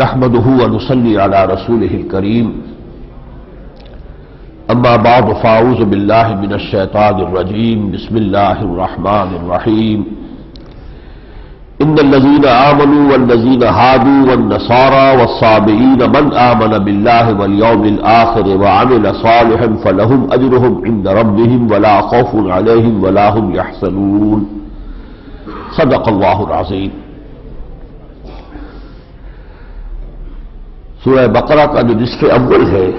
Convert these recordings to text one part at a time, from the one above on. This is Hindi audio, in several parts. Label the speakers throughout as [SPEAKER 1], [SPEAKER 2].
[SPEAKER 1] नहमदूसली अला रसूल करीम अम्मा बाद फ़ाउज़ बिल्लाशैतानरजीम बसमीम इन लजीन आमनु वजीन हादू वन नसारा वसाबीन मन आमन बिल्लाह वलयौमिल आखिर व आमिल सालिहन फलहुम अजरहुम इंद रब्बिहिम वला खौफुन अलैहिम वला हुम यहसनून सदक़ल्लाहुल अज़ीम सूरह बकरा का जो निसफ अव्वल है,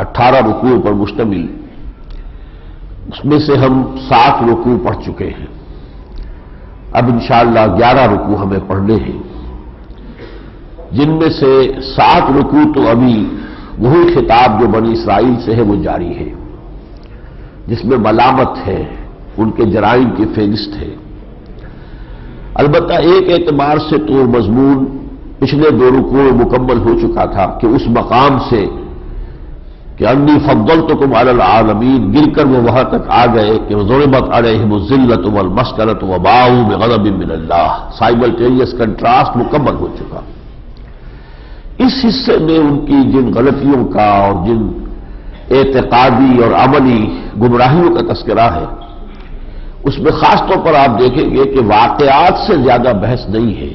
[SPEAKER 1] अट्ठारह रुकुओं पर मुश्तमिल, उसमें से हम सात रुकू पढ़ चुके हैं। अब इंशाला ग्यारह रुकू हमें पढ़ने हैं। जिनमें से सात रुकू तो अभी वही खिताब जो बनी इसराइल से है, वो जारी है। जिसमें मलामत है, उनके जराइम की फेरिस्त है। अलबत् एक एतबार से तो मजमून पिछले दो रुकू मुकम्मल हो चुका था कि उस मकाम से कि अन्नी फब्दल तो तुम आलमीन गिर कर वो वहाँ तक आ गए कि ज़ुरबत अलहमजिल्लत वल मस्करत व बाऊ में गजब मिल्लाह साइमल्टेनियस कंट्रास्ट मुकम्मल हो चुका। इस हिस्से में उनकी जिन गलतियों का और जिन एतकादी और अमली गुमराहियों का तस्करा है, उसमें खासतौर पर आप देखेंगे कि वाकयात से ज़्यादा बहस नहीं है।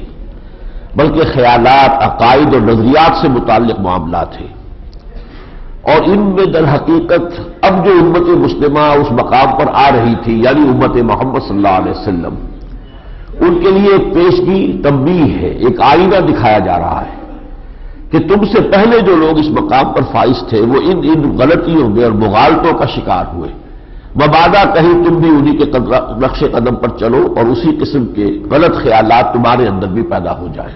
[SPEAKER 1] बल्कि ख्यालात, अकायद और नजरियात से मुतल मामला थे। और इनमें दर हकीकत अब जो उम्मत मुस्लिमा उस मकाम पर आ रही थी, यानी उम्मत मोहम्मद वसल्लम, उनके लिए एक पेशगी तंबी है, एक आईना दिखाया जा रहा है कि तुमसे पहले जो लोग इस मकाम पर फाइज थे, वो इन इन गलतियों में और मुगालतों का शिकार हुए। मबादा कहीं तुम भी उन्हीं के नक्श कदम पर चलो और उसी किस्म के गलत ख्याल तुम्हारे अंदर भी पैदा हो जाए।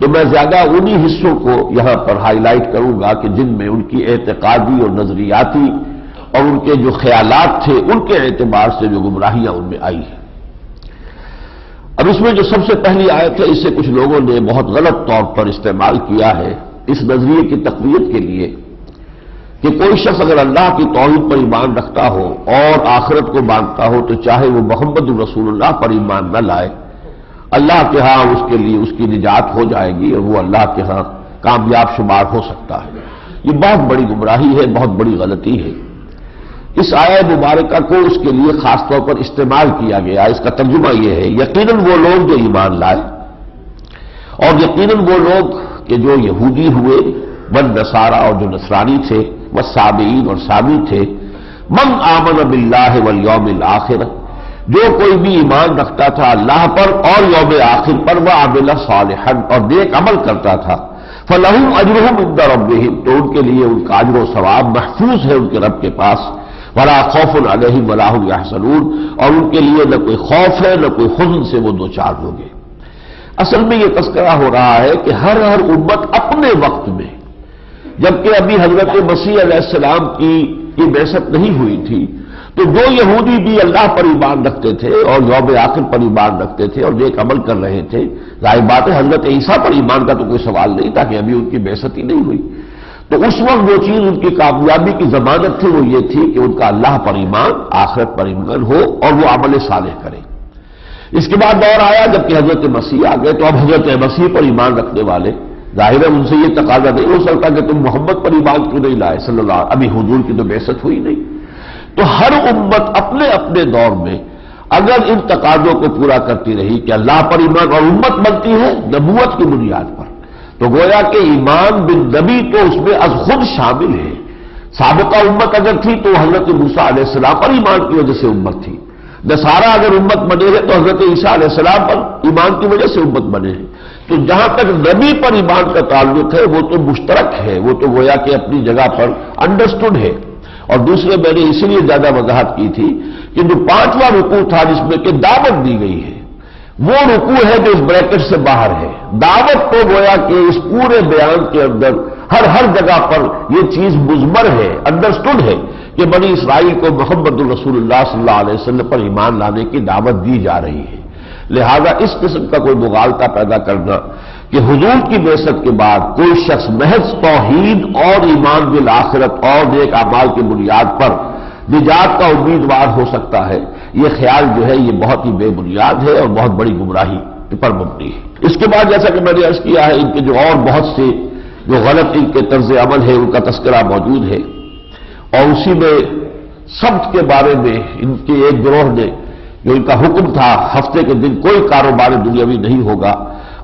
[SPEAKER 1] तो मैं ज़्यादा उन्हीं हिस्सों को यहाँ पर हाईलाइट करूँगा कि जिनमें उनकी एतकादी और नजरियाती और उनके जो ख्यालात थे, उनके एतबार से जो गुमराहियाँ उनमें आई हैं। अब इसमें जो सबसे पहली आयत है इसे कुछ लोगों ने बहुत गलत तौर पर इस्तेमाल किया है इस नज़रिए की तकवीत के लिए। कि कोई शख्स अगर अल्लाह की तोहिद पर ईमान रखता हो और आखिरत को मानता हो तो चाहे वो मोहम्मद रसूलुल्लाह पर ईमान न लाए, अल्लाह के यहाँ उसके लिए उसकी निजात हो जाएगी और वो अल्लाह के यहाँ कामयाब शुमार हो सकता है। ये बहुत बड़ी गुमराही है, बहुत बड़ी गलती है। इस आय मुबारक को उसके लिए खासतौर पर इस्तेमाल किया गया। इसका तर्जुमा यह है, यकीनन वो लोग जो ईमान लाए और यकीनन वो लोग के जो यहूदी हुए वन नसारा और जो नसरानी थे वह साबीन और साबी थे। मन आमन बिल्लाह वल यौमिल आखिर। जो कोई भी ईमान रखता था अल्लाह पर और यौम आखिर पर वह आबिला सालहन और नेक अमल करता था। फलहम अजरहम इंदा रबिम तो उनके लिए उनका अजर सवाब महफूज है उनके रब के पास। वला खौफ अलहिम वलाहम यासलून और उनके लिए न कोई खौफ है, न कोई खुजन से वो दो चार होंगे असल में यह तस्करा हो रहा है कि हर हर उम्मत अपने वक्त में जबकि अभी हज़रत मसीह सलाम की ये बेसत नहीं हुई थी। तो जो यहूदी भी अल्लाह पर ईमान रखते थे और यौम आखिर पर ईमान रखते थे और नेक अमल कर रहे थे, ज़ाहिर बात है हज़रत ईसा पर ईमान का तो कोई सवाल नहीं था कि अभी उनकी बहसत ही नहीं हुई। तो उस वक्त जो चीज़ उनकी कामयाबी की जमानत थी, वो ये थी कि उनका अल्लाह पर ईमान, आखिरत पर ईमान हो और वो अमल साले करे। इसके बाद दौर आया जबकि हज़रत मसीह आ गए तो अब हज़रत मसीह पर ईमान रखने वाले ज़ाहिर है उनसे ये तकाजा नहीं हो सकता कि तुम मोहम्मद पर ईमान क्यों नहीं लाए? सल्लल्लाहु अभी हजूर की तो बेसत हुई नहीं। तो हर उम्मत अपने अपने दौर में अगर इन तकाजों को पूरा करती रही कि अल्लाह पर ईमान, और उम्मत बनती है नबूत की बुनियाद पर तो गोया के ईमान बिन नबी तो उसमें अज खुद शामिल है। सबका उम्मत अगर थी तो हज़रत मूसा सलाम पर ईमान की वजह से उम्मत थी। नसारा अगर उम्मत बने हैं तो हज़रत ईसा सलाम पर ईमान की वजह से उम्मत बने हैं। तो जहाँ तक नबी पर ईमान का ताल्लुक है, वो तो मुश्तरक है, वो तो गोया के अपनी जगह पर अंडरस्टूड है। और दूसरे मैंने इसीलिए ज़्यादा वजाहत की थी कि जो पांचवा रुकू था जिसमें कि दावत दी गई है, वो रुकू है जो इस ब्रैकेट से बाहर है। दावत तो गोया कि इस पूरे बयान के अंदर हर हर जगह पर यह चीज़ मुजमर है अंडरस्टूड है कि बनी इसराइल को मोहम्मद रसूल सल्लाह पर ईमान लाने की दावत दी जा रही है। लिहाजा इस किस्म का कोई मुगालता पैदा करना कि हजूर की बेसत के बाद कोई शख्स महज तोहीद और ईमान बिल आखिरत और नेक अमाल की बुनियाद पर निजात का उम्मीदवार हो सकता है। यह ख्याल जो है यह बहुत ही बेबुनियाद है और बहुत बड़ी गुमराही पर मुबनी है। इसके बाद जैसा कि मैंने अर्ज़ किया है, इनके जो और बहुत से जो गलत इनके तर्ज अमल है, उनका तस्करा मौजूद है। और उसी में सब्त के बारे में इनके एक ग्रोह ने जो इनका हुक्म था, हफ़्ते के दिन कोई कारोबार दुनियावी नहीं होगा।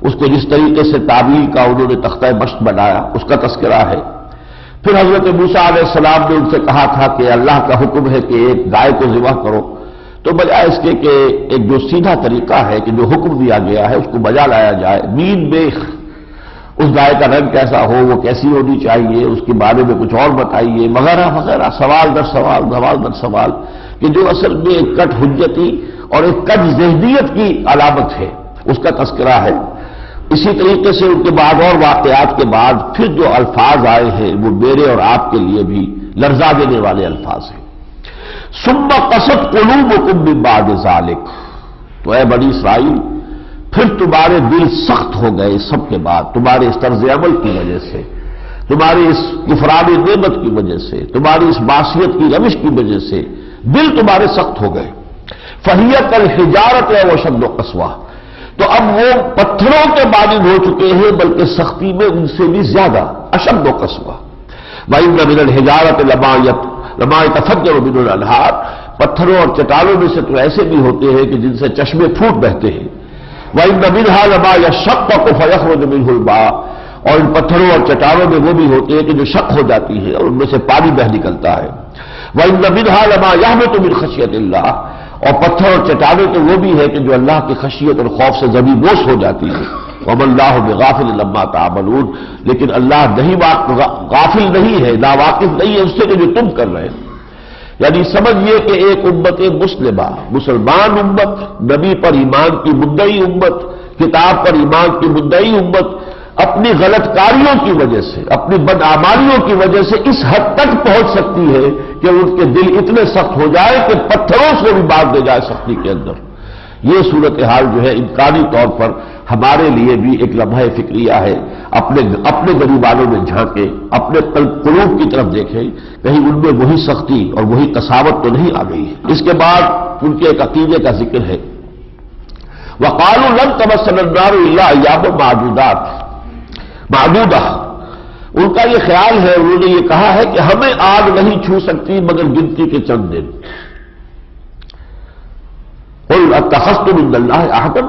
[SPEAKER 1] उसको जिस तरीके से ताबील का उन्होंने तख्ता मश्क बनाया, उसका तस्करा है। फिर हज़रत मूसा सलाम ने उनसे कहा था कि अल्लाह का हुक्म है कि एक गाय को जिवा करो। तो बजाय इसके कि एक जो सीधा तरीका है कि जो हुक्म दिया गया है, उसको बजा लाया जाए। मीन बेख, उस गाय का रंग कैसा हो, वो कैसी होनी चाहिए, उसके बारे में कुछ और बताइए। वगैरह वगैरह, सवाल दर सवाल सवाल दर सवाल। कि जो असल में एक कट हुज्जती और एक कट जहदियत की अलामत है, उसका तस्करा है। इसी तरीके से उनके बाद और वाकयात के बाद फिर जो अल्फाज आए हैं, वो मेरे और आपके लिए भी लर्जा देने वाले अल्फाज हैं। सुम्मा कसत कलूब कुम्बिबाद जालिक। तो ए बड़ी इसराइल, फिर तुम्हारे दिल सख्त हो गए सबके बाद, तुम्हारे इस तर्ज अमल की वजह से, तुम्हारी इस गुफरान नेमत की वजह से, तुम्हारी इस बासियत की रविश की वजह से दिल तुम्हारे सख्त हो गए। फहियत अल हिजारत है वह शब्द कस्वा। तो अब वो पत्थरों के बानिब हो चुके हैं, बल्कि सख्ती में उनसे भी ज़्यादा अशब्द कस्वा। वाई नबिन हिजारत लमायत लमायत फजर बिन अनहार पत्थरों और चट्टानों में से तो ऐसे भी होते हैं कि जिनसे चश्मे फूट बहते हैं। वही नबिन हा लबा या शक को फयख नबिन बा। और इन पत्थरों और चट्टानों में वो भी होते हैं कि जो शक हो जाती है और उनमें से पानी बह निकलता है। वही नबिन हा लबा यह में तो मिन खशियत और पत्थर और चट्टाने तो वो भी है कि जो अल्लाह की खशियत और खौफ से जमी बोश हो जाती है। वमल्लाह बेगाफिल लम्मा तामलून। लेकिन अल्लाह नहीं गाफिल नहीं है नावाकिफ नहीं है उससे जो तुम कर रहे हो। यानी समझिए कि एक उम्मत एक मुस्लिमा, मुसलमान उम्मत, नबी पर ईमान की मुद्दई उम्मत, किताब पर ईमान की मुद्दई उम्मत अपनी गलतकारियों की वजह से, अपनी बदआमालियों की वजह से इस हद तक पहुँच सकती है कि उनके दिल इतने सख्त हो जाए कि पत्थरों से भी बाँध दे जाए सख्ती के अंदर। ये सूरत हाल जो है इनकारी तौर पर हमारे लिए भी एक लम्हा फिक्रिया है। अपने अपने गरीबानों में झांके, अपने कलूब की तरफ़ देखें। कहीं उनमें वही सख्ती और वही कसावत तो नहीं आ गई। है इसके बाद उनके एक अकीदे का ज़िक्र है। वकालू लन तमसनार अयाब मादूदात मादूदा उनका यह ख्याल है, उन्होंने ये कहा है कि हमें आग नहीं छू सकती, मगर गिनती के चंद दिन। तखस्त अल्लाह आहदम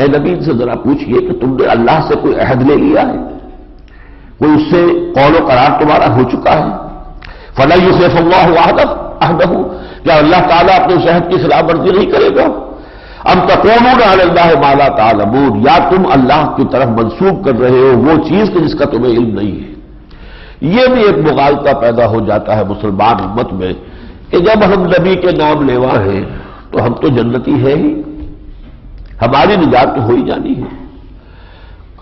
[SPEAKER 1] ए नबी से जरा पूछिए कि तुमने अल्लाह से कोई अहद ले लिया है? कोई उससे कौलो करार तुम्हारा हो चुका है? फला यूसेफ अल्लाह आहदम अहदह। क्या अल्लाह ताला अपने शहद की खिलाफ वर्जी नहीं करेगा? अब तकोनून अल्लाह माला तालमून या तुम अल्लाह की तरफ़ मंसूब कर रहे हो, वो चीज़ कि जिसका तुम्हें इल्म नहीं है। यह भी एक मुगालता पैदा हो जाता है मुसलमान उम्मत में, कि जब हम नबी के नाम लेवा हैं तो हम तो जन्नती है ही। हमारी निजात तो हो ही जानी है।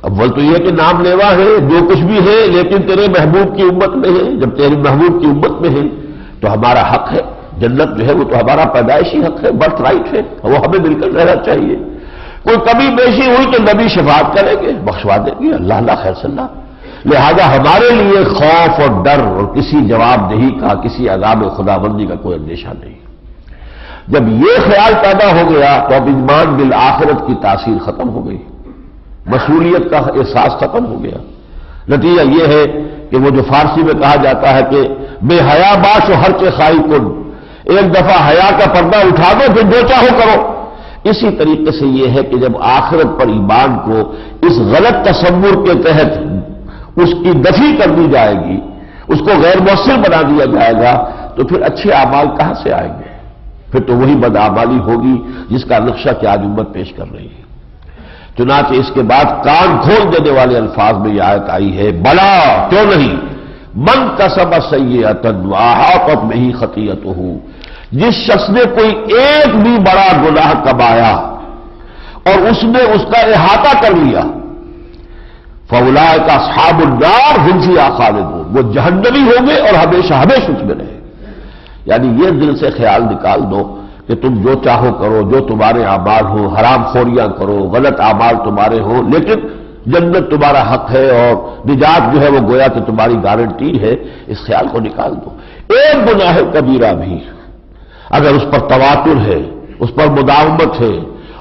[SPEAKER 1] अव्वल तो यह कि नाम लेवा है, जो कुछ भी है, लेकिन तेरे महबूब की उम्मत में है। जब तेरे महबूब की उम्मत में है तो हमारा हक है। जन्नत जो है वो तो हमारा पैदाइशी हक है बर्थ राइट है वो हमें मिलकर रहना चाहिए। कोई कमी बेशी हुई तो नबी शफात करेंगे, बख्शवा देंगे, अल्लाह अल्लाह खैर सल्ला लिहाजा हमारे लिए खौफ और डर और किसी जवाबदेही का, किसी अजाब खुदाबंदी का कोई अंदेशा नहीं। जब ये ख्याल पैदा हो गया तो अब ईमान बिल आखिरत की तासीर खत्म हो गई। मसूलियत का एहसास खत्म हो गया। नतीजा यह है कि वो जो फारसी में कहा जाता है कि बेहया बाश हर के खाई कुन एक दफ़ा हया का पर्दा उठा दो, फिर जो चाहो करो। इसी तरीके से यह है कि जब आखिरत पर ईमान को इस गलत तस्वुर के तहत उसकी दफी कर दी जाएगी, उसको गैर मौसर बना दिया जाएगा तो फिर अच्छे आमाल कहाँ से आएँगे? फिर तो वही बदआमाली होगी जिसका नक्शा की आज उम्मत पेश कर रही है। चुनाच इसके बाद कान खोल देने वाले अल्फाज में यह आयत आई है बड़ा क्यों नहीं? मन का सब सैतन वाहत में ही खतीयत हो जिस शख्स ने कोई एक भी बड़ा गुनाह कमाया और उसने उसका अहाता कर लिया फौलाए का साबुल्लार हिंसी आखालिद हो। वो जहन्नवी होंगे और हमेशा हमेशा उसमें रहे। यानी ये दिल से ख्याल निकाल दो कि तुम जो चाहो करो, जो तुम्हारे आमाल हो, हराम खोरियाँ करो, गलत आमाल तुम्हारे हो, लेकिन जन्नत तुम्हारा हक है और निजात जो है वो गोया कि तुम्हारी गारंटी है। इस ख्याल को निकाल दो। एक गुनाह कबीरा भी अगर उस पर तवातुर है, उस पर मुदावमत है,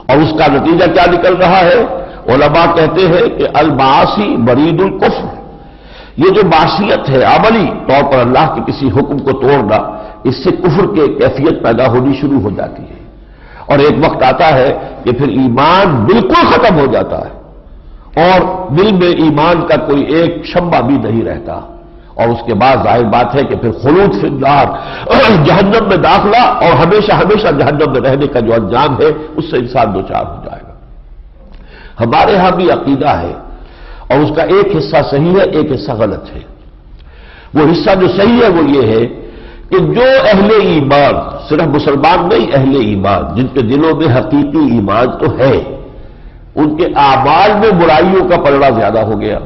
[SPEAKER 1] और उसका नतीजा क्या निकल रहा है? ओलमा कहते हैं कि अलबासी बरीदुल कुफ्र। ये जो बासियत है, अमली तौर पर अल्लाह के किसी हुक्म को तोड़ना, इससे कुफर की कैफियत पैदा होनी शुरू हो जाती है। और एक वक्त आता है कि फिर ईमान बिल्कुल खत्म हो जाता है, और दिल में ईमान का कोई एक शब्बा भी नहीं रहता। और उसके बाद ज़ाहिर बात है कि फिर खलूद फिरदार जहन्नम में दाखिला और हमेशा हमेशा जहन्नम में रहने का जो अंजाम है, उससे इंसान दो चार हो जाएगा। हमारे यहाँ भी अकीदा है, और उसका एक हिस्सा सही है, एक हिस्सा गलत है। वो हिस्सा जो सही है, वो ये है कि जो अहले ईमान, सिर्फ़ मुसलमान नहीं, अहले ईमान, जिनके दिलों में हकीकी ईमान तो है, उनके आमाल में बुराइयों का पलड़ा ज़्यादा हो गया।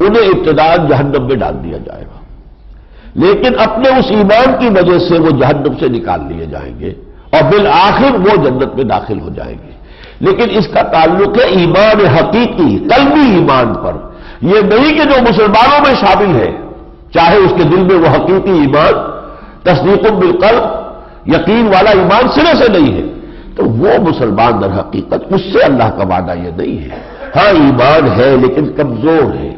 [SPEAKER 1] उन्हें इब्तदान जहन्नम में डाल दिया जाएगा। लेकिन अपने उस ईमान की वजह से वो जहन्नम से निकाल लिए जाएँगे और बिल आखिर वो जन्नत में दाखिल हो जाएँगे। लेकिन इसका ताल्लुक है ईमान हकीकी कलमी ईमान पर। यह नहीं कि जो मुसलमानों में शामिल है, चाहे उसके दिल में वो हकीकी ईमान तस्दीक बिलकल यकीन वाला ईमान सिरे से नहीं है तो वो मुसलमान दर हकीकत, उससे अल्लाह का वादा यह नहीं है। हाँ, ईमान है, लेकिन कमज़ोर है।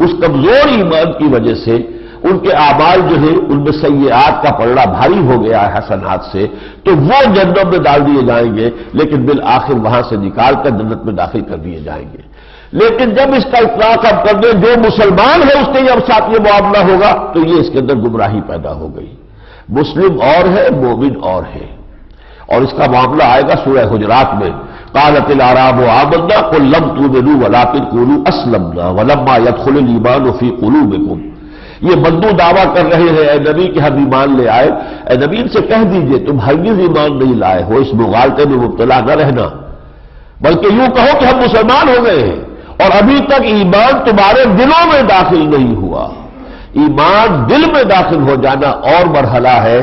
[SPEAKER 1] उस कमज़ोर ईमान की वजह से उनके आमाल जो है, उनमें सयाद का पलड़ा भारी हो गया है हसनात से तो वो जन्नत में डाल दिए जाएँगे, लेकिन बिल आखिर वहाँ से निकालकर जन्नत में दाखिल कर दिए जाएँगे। लेकिन जब इसका इतना अब कर दें, जो मुसलमान है उसके जब साथ ये मुआवला होगा तो ये इसके अंदर गुमराही पैदा हो गई। मुस्लिम और है, मोमिन और है। और इसका मामला आएगा सूरह गुजरात में। कालतिल आराम आमन्ना को लम तू बेलू वलाकिन कुलू असलमना वलम्मा यदखुल ईमान फ़ी कुलू ये बंदू दावा कर रहे हैं ए नबी कि हम ईमान ले आए ए नबी से कह दीजिए तुम हरगिज ईमान नहीं लाए हो इस मुगालते में मुबतला न रहना बल्कि यूँ कहो कि हम मुसलमान हो गए हैं और अभी तक ईमान तुम्हारे दिलों में दाखिल नहीं हुआ ईमान दिल में दाखिल हो जाना और मरहला है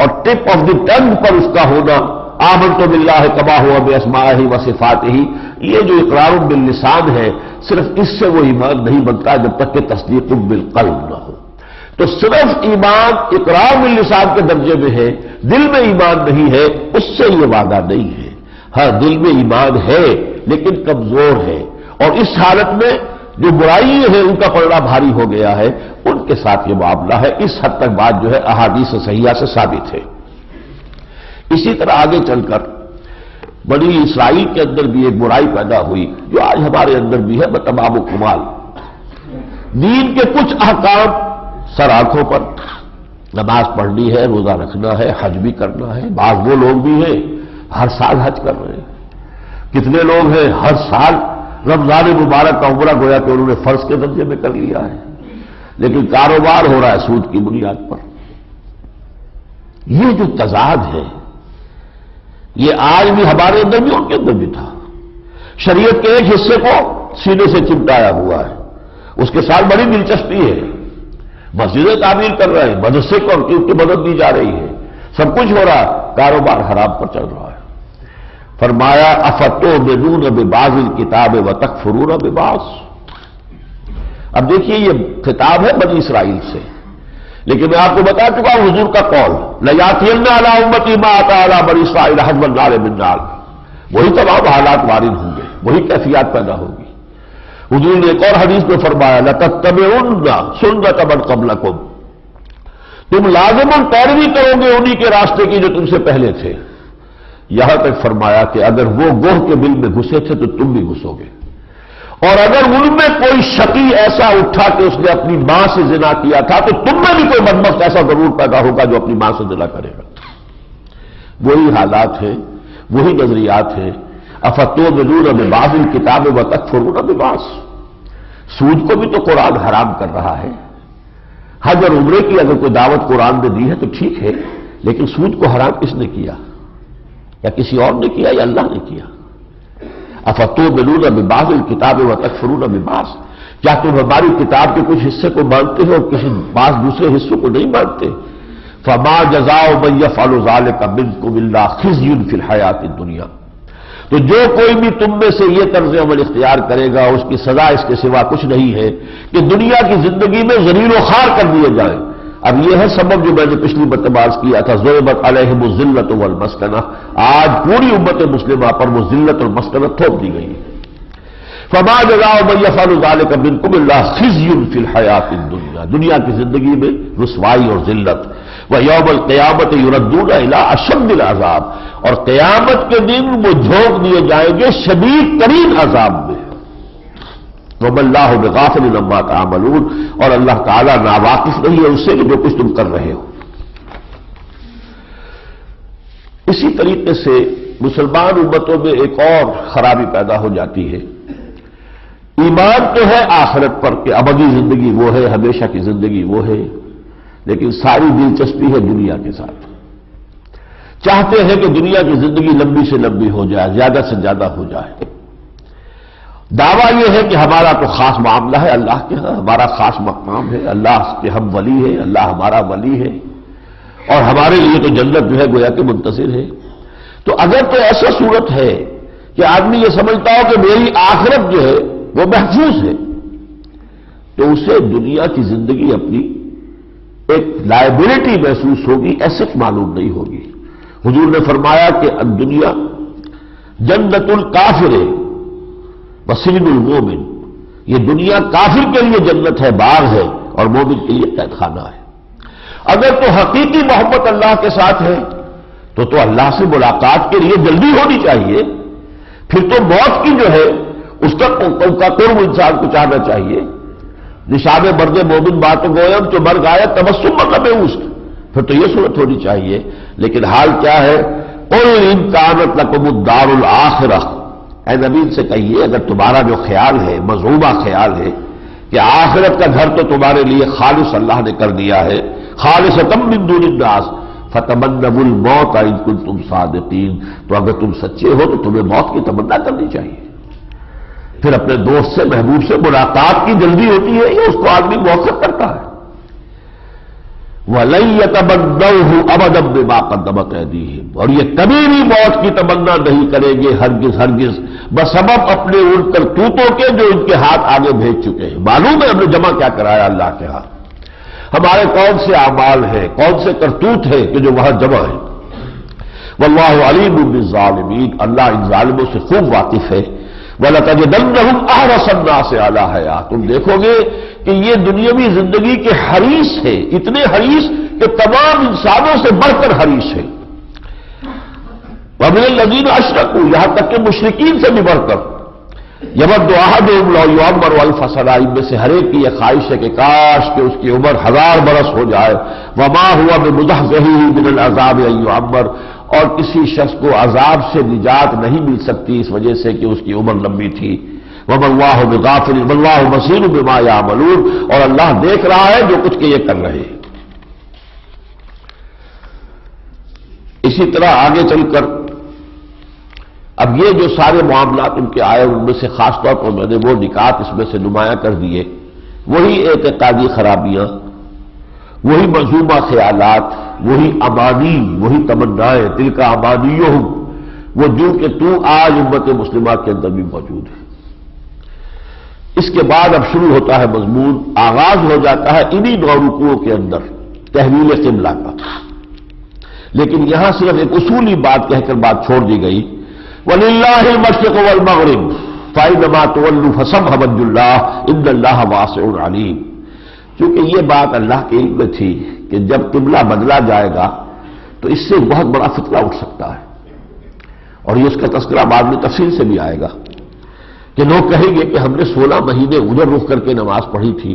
[SPEAKER 1] और टिप ऑफ़ द टंग पर उसका होना आमन तो मिल्ला है कबा हुआ बेसमा ही व सिफात ही ये जो इकरार बिल निशान है, सिर्फ़ इससे वो ईमान नहीं बनता जब तक कि तस्दीक बिल कल्ब न हो। तो सिर्फ़ ईमान इकरार बिल निशान के दर्जे में है, दिल में ईमान नहीं है, उससे ये वादा नहीं है। हाँ दिल में ईमान है, लेकिन कमज़ोर है। और इस हालत में जो बुराई है, उनका पलड़ा भारी हो गया है, उनके साथ ये मामला है। इस हद तक बात जो है अहादी से सहिया से साबित है। इसी तरह आगे चलकर बड़ी इसराइल के अंदर भी एक बुराई पैदा हुई, जो आज हमारे अंदर भी है, बतमाम कुमाल। दीन के कुछ अहकाम सर आँखों पर। नमाज़ पढ़नी है, रोजा रखना है, हज भी करना है बाज वो लोग भी हैं, हर साल हज कर रहे हैं। कितने लोग हैं, हर साल रमज़ान मुबारक का उमरा गोया कि उन्होंने फ़र्ज़ के दर्जे में कर लिया है। लेकिन कारोबार हो रहा है सूद की बुनियाद पर। यह जो तजाद है ये आज भी हमारे अंदर भी उनके अंदर भी था। शरीयत के एक हिस्से को सीने से चिमटाया हुआ है। उसके साथ बड़ी दिलचस्पी है। मस्जिदें तामीर कर रहे हैं। मदरसे को उनकी मदद दी जा रही है। सब कुछ हो रहा है। कारोबार हराम पर चल रहा है। फरमाया अफतो बेदून बेबाजिल किताब व तक फरून बेबास। अब देखिए, ये खिताब है बनी इसराइल से। लेकिन मैं आपको बता चुका हूँ, हजूर का कौल लयातियन अला उम्मती मा अला बड़ी इसराइल हजबन नाल। बिन्नाल वही तमाम हालात वारिद होंगे, वही कैफियात पैदा होगी। हजूर ने एक और हदीस में फरमाया लतब उन्ना सुन तबन कबल कुम तुम लाजमन पैरवी करोगे उन्हीं के रास्ते की जो तुमसे पहले थे। यहाँ तक फरमाया कि अगर वो गोह के बिल में घुसे थे तो तुम भी घुसोगे। और अगर उनमें कोई शकी ऐसा उठा कि उसने अपनी माँ से जिना किया था तो तुम में भी कोई बदमस्त ऐसा ज़रूर पैदा होगा जो अपनी माँ से जिना करेगा। वही हालात हैं, वही नजरियात हैं। अफतो नजूर अब बाजिल किताब व तक फरून बिबास। सूद को भी तो कुरान हराम कर रहा है। हज और उम्रे की अगर कोई दावत कुरान ने दी है तो ठीक है, लेकिन सूद को हराम किसने किया? या किसी और ने किया या अल्लाह ने किया? अफतो बिलून बिबाज किताब व तकफरून क्या तुम हमारी किताब के कुछ हिस्से को मानते हो और किसी बास दूसरे हिस्सों को नहीं मानते? फमा जजाओ मैया फालुजाल का बिन कुमिल्ला खिजयुन फिल हयात दुनिया। तो जो कोई भी तुम में से यह तर्ज अमल इख्तियार करेगा, उसकी सजा इसके सिवा कुछ नहीं है कि दुनिया की ज़िंदगी में जरीर खार कर दिए जाए। अब यह है सबब जो मैंने पिछली बतबाज किया था जोबत अलहमजिल्लत वल मस्कना। आज पूरी उम्मत मुस्लिमा पर वो जिल्लत और मस्कनत थोप दी गई फमा जगाओ मैफाल का फिल दुनिया। दुनिया की ज़िंदगी में रसवाई और जिल्लत। वह यौमल क्यामत युरदून अला अशब्दिल अजाब। और क्यामत के दिन वो झोंक दिए जाएँगे शदीद तरीन अजाब में। वमल्लाह बेगाफिल लंबा तामलून और अल्लाह ताला नावाकिफ नहीं है उससे कि जो कुछ तुम कर रहे हो। इसी तरीके से मुसलमान उम्मतों में एक और खराबी पैदा हो जाती है। ईमान तो है आखिरत पर कि अबदी ज़िंदगी वो है, हमेशा की ज़िंदगी वो है, लेकिन सारी दिलचस्पी है दुनिया के साथ। चाहते हैं कि दुनिया की ज़िंदगी लंबी से लंबी हो जाए, ज़्यादा से ज़्यादा हो जाए। दावा यह है कि हमारा तो खास मामला है, अल्लाह के यहाँ हमारा खास मकाम है, अल्लाह के हम वली है, अल्लाह हमारा वली है। और हमारे लिए तो जन्नत जो है गोया के मुंतजर है। तो अगर तो ऐसा सूरत है कि आदमी ये समझता हो कि मेरी आखिरत जो है वो महफूज है तो उसे दुनिया की ज़िंदगी अपनी एक लाइबिलिटी महसूस होगी ऐसे मालूम नहीं होगी। हुजूर ने फरमाया कि अब दुनिया जन्नतुल काफिर वसीनुल मोमिन, ये दुनिया काफिर के लिए जन्नत है, बाग है, और मोमिन के लिए कैदखाना है। अगर तो हकीकी मोहब्बत अल्लाह के साथ है तो तो अल्लाह से मुलाकात के लिए जल्दी होनी चाहिए। फिर तो मौत की जो है उसका का कुर्ब इंसान को चाहना चाहिए। निशाब मर्द मोमिन बात गोयम जो मर गाया तबस्सुम मतलब उस फिर तो यह सूरत होनी चाहिए। लेकिन हाल क्या है? उल इनकानत लकमुद्दारुल आखिरा ए से कहिए, अगर तुम्हारा जो ख्याल है मजूबा ख्याल है, कि आखिरत का घर तो तुम्हारे लिए खालिश अल्लाह ने कर दिया है। खालिश तम बिंदुलनास फतमन्नबुल मौत इनकुल तुम सादतीन तो अगर तुम सच्चे हो तो तुम्हें मौत की तमन्ना करनी चाहिए। फिर अपने दोस्त से, महबूब से मुलाकात की जल्दी होती है, या उसको आदमी मौखर करता है? वलई तबद्दू अबदब कदमत दी और ये कभी भी मौत की तमन्ना नहीं करेंगे, हरगिज हरगिज। बसबब अपने उन करतूतों के जो इनके हाथ आगे भेज चुके हैं। मालूम है हमने जमा क्या कराया अल्लाह के हाथ? हमारे कौन से आमाल हैं? कौन से करतूत हैं कि जो वहाँ जमा है? वल्लाह अलीम अल्लाह इन जालिमों से खूब वाकिफ है। वला तजदम आहरसन्ना से आला हया तुम देखोगे कि ये दुनियावी ज़िंदगी के हरीस है। इतने हरीस कि तमाम इंसानों से बढ़कर हरीस है। वमिन लजीन अशरक, यहाँ तक कि मुशरकिन से भी बढ़कर। यमद दुआहदमर वाल फसला इनमें से हरेक की यह ख्वाहिश है कि काश के उसकी उम्र हज़ार बरस हो जाए। वमा हुआ में मुदह ही बिन अजाब अम्बर और किसी शख्स को अजाब से निजात नहीं मिल सकती, इस वजह से कि उसकी उम्र लंबी थी। वमल्लाह बिगाफिल वल्लाह मसीन बिमा या मलूर और अल्लाह देख रहा है जो कुछ के ये कर रहे इसी तरह आगे चलकर, अब ये जो सारे मामला उनके आए, उनमें से खासतौर पर मैंने वो निकात इसमें से नुमाया कर दिए। वही एतकादी खराबियाँ, वही मंजूबा ख्यालात, वही अबादी वही तमन्नाएँ दिल का आबादियों वो जो कि तू आज उम्मत मुस्लिमा के अंदर भी मौजूद है। इसके बाद अब शुरू होता है मजमून, आगाज़ हो जाता है इन्हीं नौरुकुओं के अंदर, तहवील शिमला का। लेकिन यहाँ सिर्फ़ एक उसूली बात कहकर बात छोड़ दी गई, वलिल्लाह मशरक वल मगरब, फ़ाइनमा हबजुल्ला इंदल्लाह वासिउल अलीम। क्योंकि ये बात अल्लाह के इल्म में थी कि जब किबला बदला जाएगा तो इससे बहुत बड़ा फितरा उठ सकता है। और ये उसका तस्करा बाद में तफसील से भी आएगा। कि लोग कहेंगे कि हमने सोलह महीने उधर रुख करके नमाज़ पढ़ी थी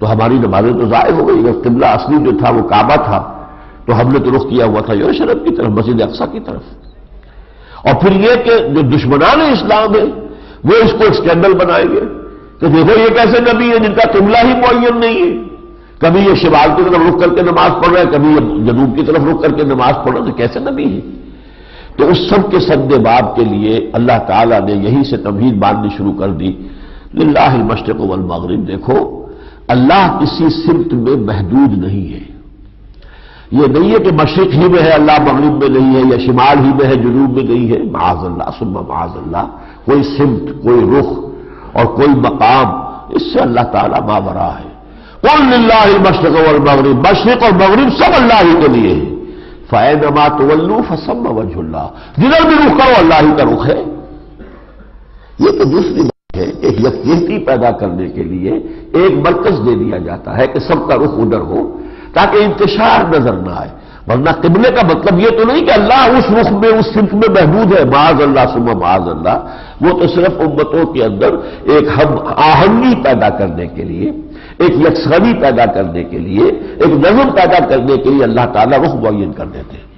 [SPEAKER 1] तो हमारी नमाजें तो जाय हो गई। जब किबला असली जो था, वो काबा था तो हमने तो रुख किया हुआ था यो शरफ की तरफ़, मस्जिद अक्सा की तरफ़। और फिर यह कि जो दुश्मनान इस्लाम है वो इसको स्कैंडल बनाएँगे तो देखो ये कैसे नबी है, जिनका किबला ही मुन नहीं है। कभी ये शिवाल की तरफ़ रुक करके नमाज़ पढ़ रहे हैं, कभी ये जनूब की तरफ़ रुक करके नमाज़ पढ़ रहे तो कैसे नबी है? तो उस सब के सदे बाब के लिए अल्लाह ताला ने यही से तमहीद बांधनी शुरू कर दी। लाह मशरक वल मगरब, देखो, अल्लाह किसी सिमत में महदूद नहीं है। ये नहीं है कि मशरक ही में है, अल्लाह मगरब में नहीं है, या शिमाल ही में है जुनूब में नहीं है। माजल्ला सुबह माजल्ला कोई सिमत, कोई रुख और कोई मकाम, इससे अल्लाह ताला मावरा है। मशरक और मगरब, मशरक और मगरब सब अल्लाह ही के लिए है। फ़ैन अमा तवल्लू फसम वजहुल्ला। जिधर भी रुख करो, अल्लाह ही का रुख है। ये तो दूसरी बात है, एक यकजहती पैदा करने के लिए एक मरकज दे दिया जाता है कि सबका रुख उधर हो, ताकि इंतशार नज़र ना आए। वरना किबले का मतलब यह तो नहीं कि अल्लाह उस रुख में, उस सिंफ में महबूद है, माज अल्लाह सुबह माज अल्लाह। वो तो सिर्फ़ उम्मतों के अंदर एक हम आहंगी पैदा करने के लिए एक यकसनी पैदा करने के लिए, एक नजम पैदा करने के लिए अल्लाह ताला रुख मुन कर देते हैं।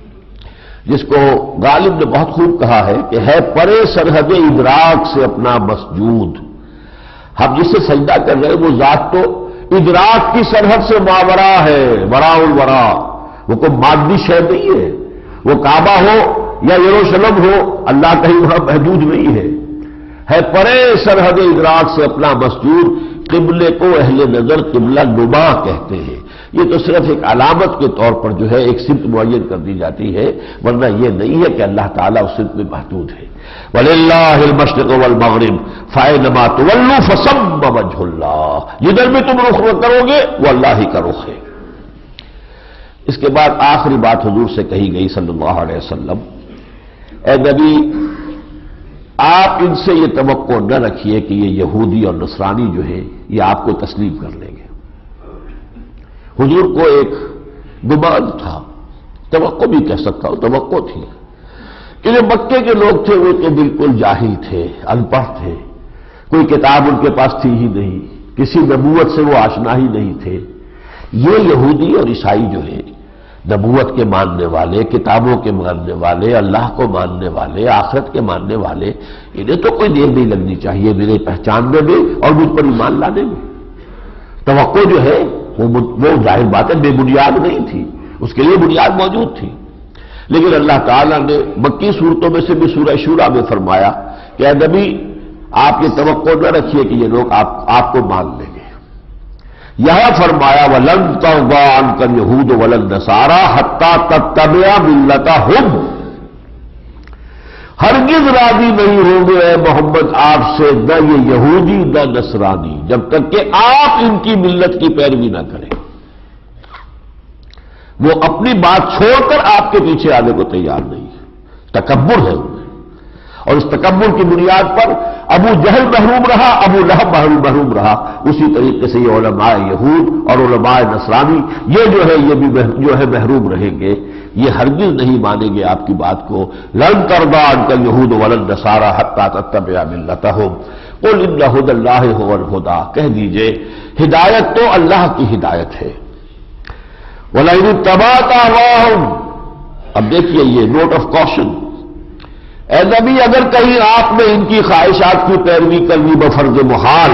[SPEAKER 1] जिसको गालिब ने बहुत खूब कहा है कि है परे सरहद इदराक से अपना मसजूद। हम जिससे सजदा कर रहे हैं, वो जात तो इदराक की सरहद से मावरा है, वराउल वरा। वो कोई मादी शय नहीं है। वो काबा हो या यरूशलम हो, अल्लाह कहीं वहाँ महदूद नहीं है। है परे सरहद इदराक से अपना मस्जूर किबले को अहले नज़र किबला नुमा कहते हैं। ये तो सिर्फ़ एक अलामत के तौर पर जो है एक सिमत मुन कर दी जाती है, वरना यह नहीं है कि अल्लाह ताला उस सिमत में महदूद है। वल्लामशरक वल मगरब फ़ाय नमा तुवल्लू फसम वजहुल्ला जिधर भी तुम रुख करोगे, वो अल्लाह ही का रुख है। इसके बाद आखिरी बात हजूर से कही गई सल्लल्लाहु अलैहि वसल्लम ए नबी आप इनसे ये तो न रखिए कि ये यहूदी और नसरानी जो है, ये आपको तस्लीम कर लेंगे। हुजूर को एक गुमान था। तो भी कह सकता हूँ तो थी। कि जो मक्के के लोग थे, वो तो बिल्कुल जाहिल थे, अनपढ़ थे। कोई किताब उनके पास थी ही नहीं। किसी नबूवत से वो आशना ही नहीं थे। ये यहूदी और ईसाई जो है नबूवत के मानने वाले किताबों के मानने वाले अल्लाह को मानने वाले आखरत के मानने वाले इन्हें तो कोई देर नहीं लगनी चाहिए मेरे पहचानने में और मुझ पर ईमान लाने में। तो जो है वो वो ज़ाहिर बात है बेबुनियाद नहीं थी। उसके लिए बुनियाद मौजूद थी। लेकिन अल्लाह ताला ने मक्की सूरतों में से भी सूरह शूरा में फरमाया कि नबी आप ये तो न रखिए कि ये लोग आप, आपको मान लेंगे यह फरमाया, वलन तौबान कर यहूद वलन नसारा, हत्ता तत्तबया मिल्लता हुम। हरगिज राज़ी नहीं होंगे मोहम्मद आपसे, न ये यहूदी, न नसरानी, जब तक कि आप इनकी मिल्लत की पैरवी ना करें। वो अपनी बात छोड़कर आपके पीछे आने को तैयार नहीं है। तकबर है उनमें। और इस तकबर की बुनियाद पर अबू जहल महरूम रहा, अबू लहब महरूम महरूम रहा। उसी तरीके से ये ओलमाए यहूद और ओलमाए नसरानी, ये जो है, ये भी जो है महरूम रहेंगे। ये हरगिज नहीं मानेंगे आपकी बात को। लन करदा अनकल यहूद वलन नसारा हत्ता तत्तब या मिलता हो कुल इन्नहुदल्लाह हुदा। कह दीजिए, हिदायत तो अल्लाह की हिदायत है। वलाइन तबाता अब देखिए ये नोट ऑफ़ कॉशन ए नबी, अगर कहीं आपने इनकी ख्वाहिशात की पैरवी कर ली बफर्ज मुहाल,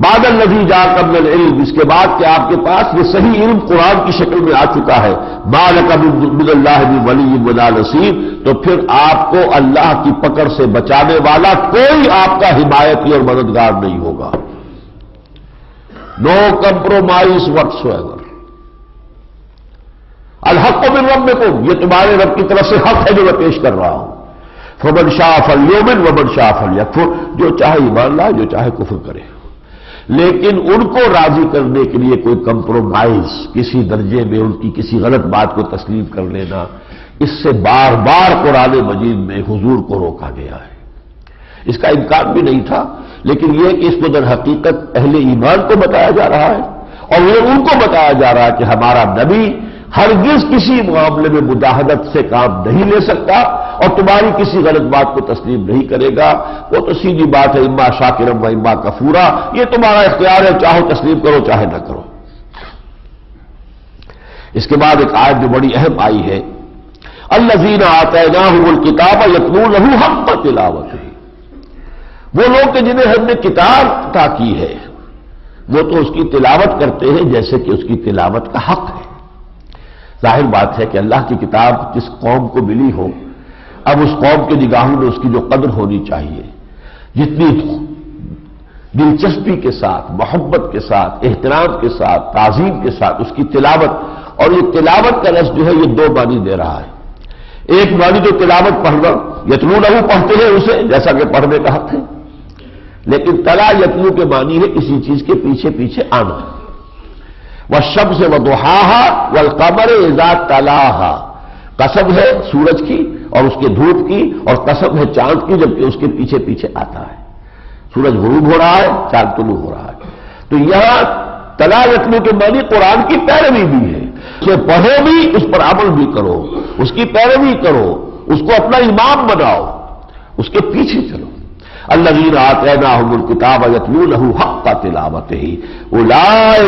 [SPEAKER 1] बादल नदी जाकर इल्म, इसके बाद कि आपके पास ये सही इल्म कुरान की शक्ल में आ चुका है? बाल कबील्लाह वली बदा नसीब तो फिर आपको अल्लाह की पकड़ से बचाने वाला कोई आपका हिमायती और मददगार नहीं होगा। नो कंप्रोमाइज वट्स एवर अलहक को बिन रब को ये तुम्हारे रब की तरफ़ से हक है जो मैं पेश कर रहा हूँ। फमन शाह फल योमिन, वमन शाह फल यकफुर जो चाहे ईमान लाए, जो चाहे कुफर करे। लेकिन उनको राज़ी करने के लिए कोई कंप्रोमाइज किसी दर्जे में, उनकी किसी गलत बात को तस्लीम कर लेना, इससे बार बार कुरान मजीद में हुजूर को रोका गया है। इसका इम्कान भी नहीं था, लेकिन यह कि इसको दर हकीकत अहले ईमान को बताया जा रहा है, और यह उनको बताया जा रहा है कि हमारा नबी हरगिज किसी मामले में मुजाहदत से काम नहीं ले सकता और तुम्हारी किसी गलत बात को तस्लीम नहीं करेगा। वो तो सीधी बात है, इम्मा शाकिरम व इम्मा कफूरा। ये तुम्हारा इख्तियार है, चाहो तस्लीम करो, चाहे ना करो। इसके बाद एक आयत जो बड़ी अहम आई है। अल्लजीन आता ना हुल किताब यकनून लहू हम पर तिलावत। वो लोग के जिन्हें हमने किताब अता की है। वो तो उसकी तिलावत करते हैं जैसे कि उसकी तिलावत का हक है। ज़ाहिर बात है कि अल्लाह की किताब जिस कौम को मिली हो, अब उस कौम के निगाहों में उसकी जो कदर होनी चाहिए, जितनी दिलचस्पी के साथ, मोहब्बत के साथ, एहतराम के साथ, ताजीम के साथ उसकी तिलावत, और ये तिलावत का रस जो है ये दो बानी दे रहा है। एक बानी जो तिलावत पढ़ना यतलू नहू पढ़ते हैं उसे, जैसा कि पढ़ने का हक है। लेकिन तला यतलू के मानी है किसी चीज़ के पीछे पीछे आना। वह शब से वह दुहाहा वल कमर एजाद तलाहा। कसब है सूरज की और उसके धूप की और कसब है चाँद की, जबकि उसके पीछे पीछे आता है। सूरज गुरूब हो रहा है, चाँद तुलू हो रहा है। तो यहाँ तला रखने के मानी कुरान की पैरवी भी है। उसे पढ़ो भी, उस पर अमल भी करो। उसकी पैरवी करो। उसको अपना इमाम बनाओ। उसके पीछे चलो। अल्लाजीन आतैनाहुल किताब यतलू लहू हक का तिलावत ही उलाय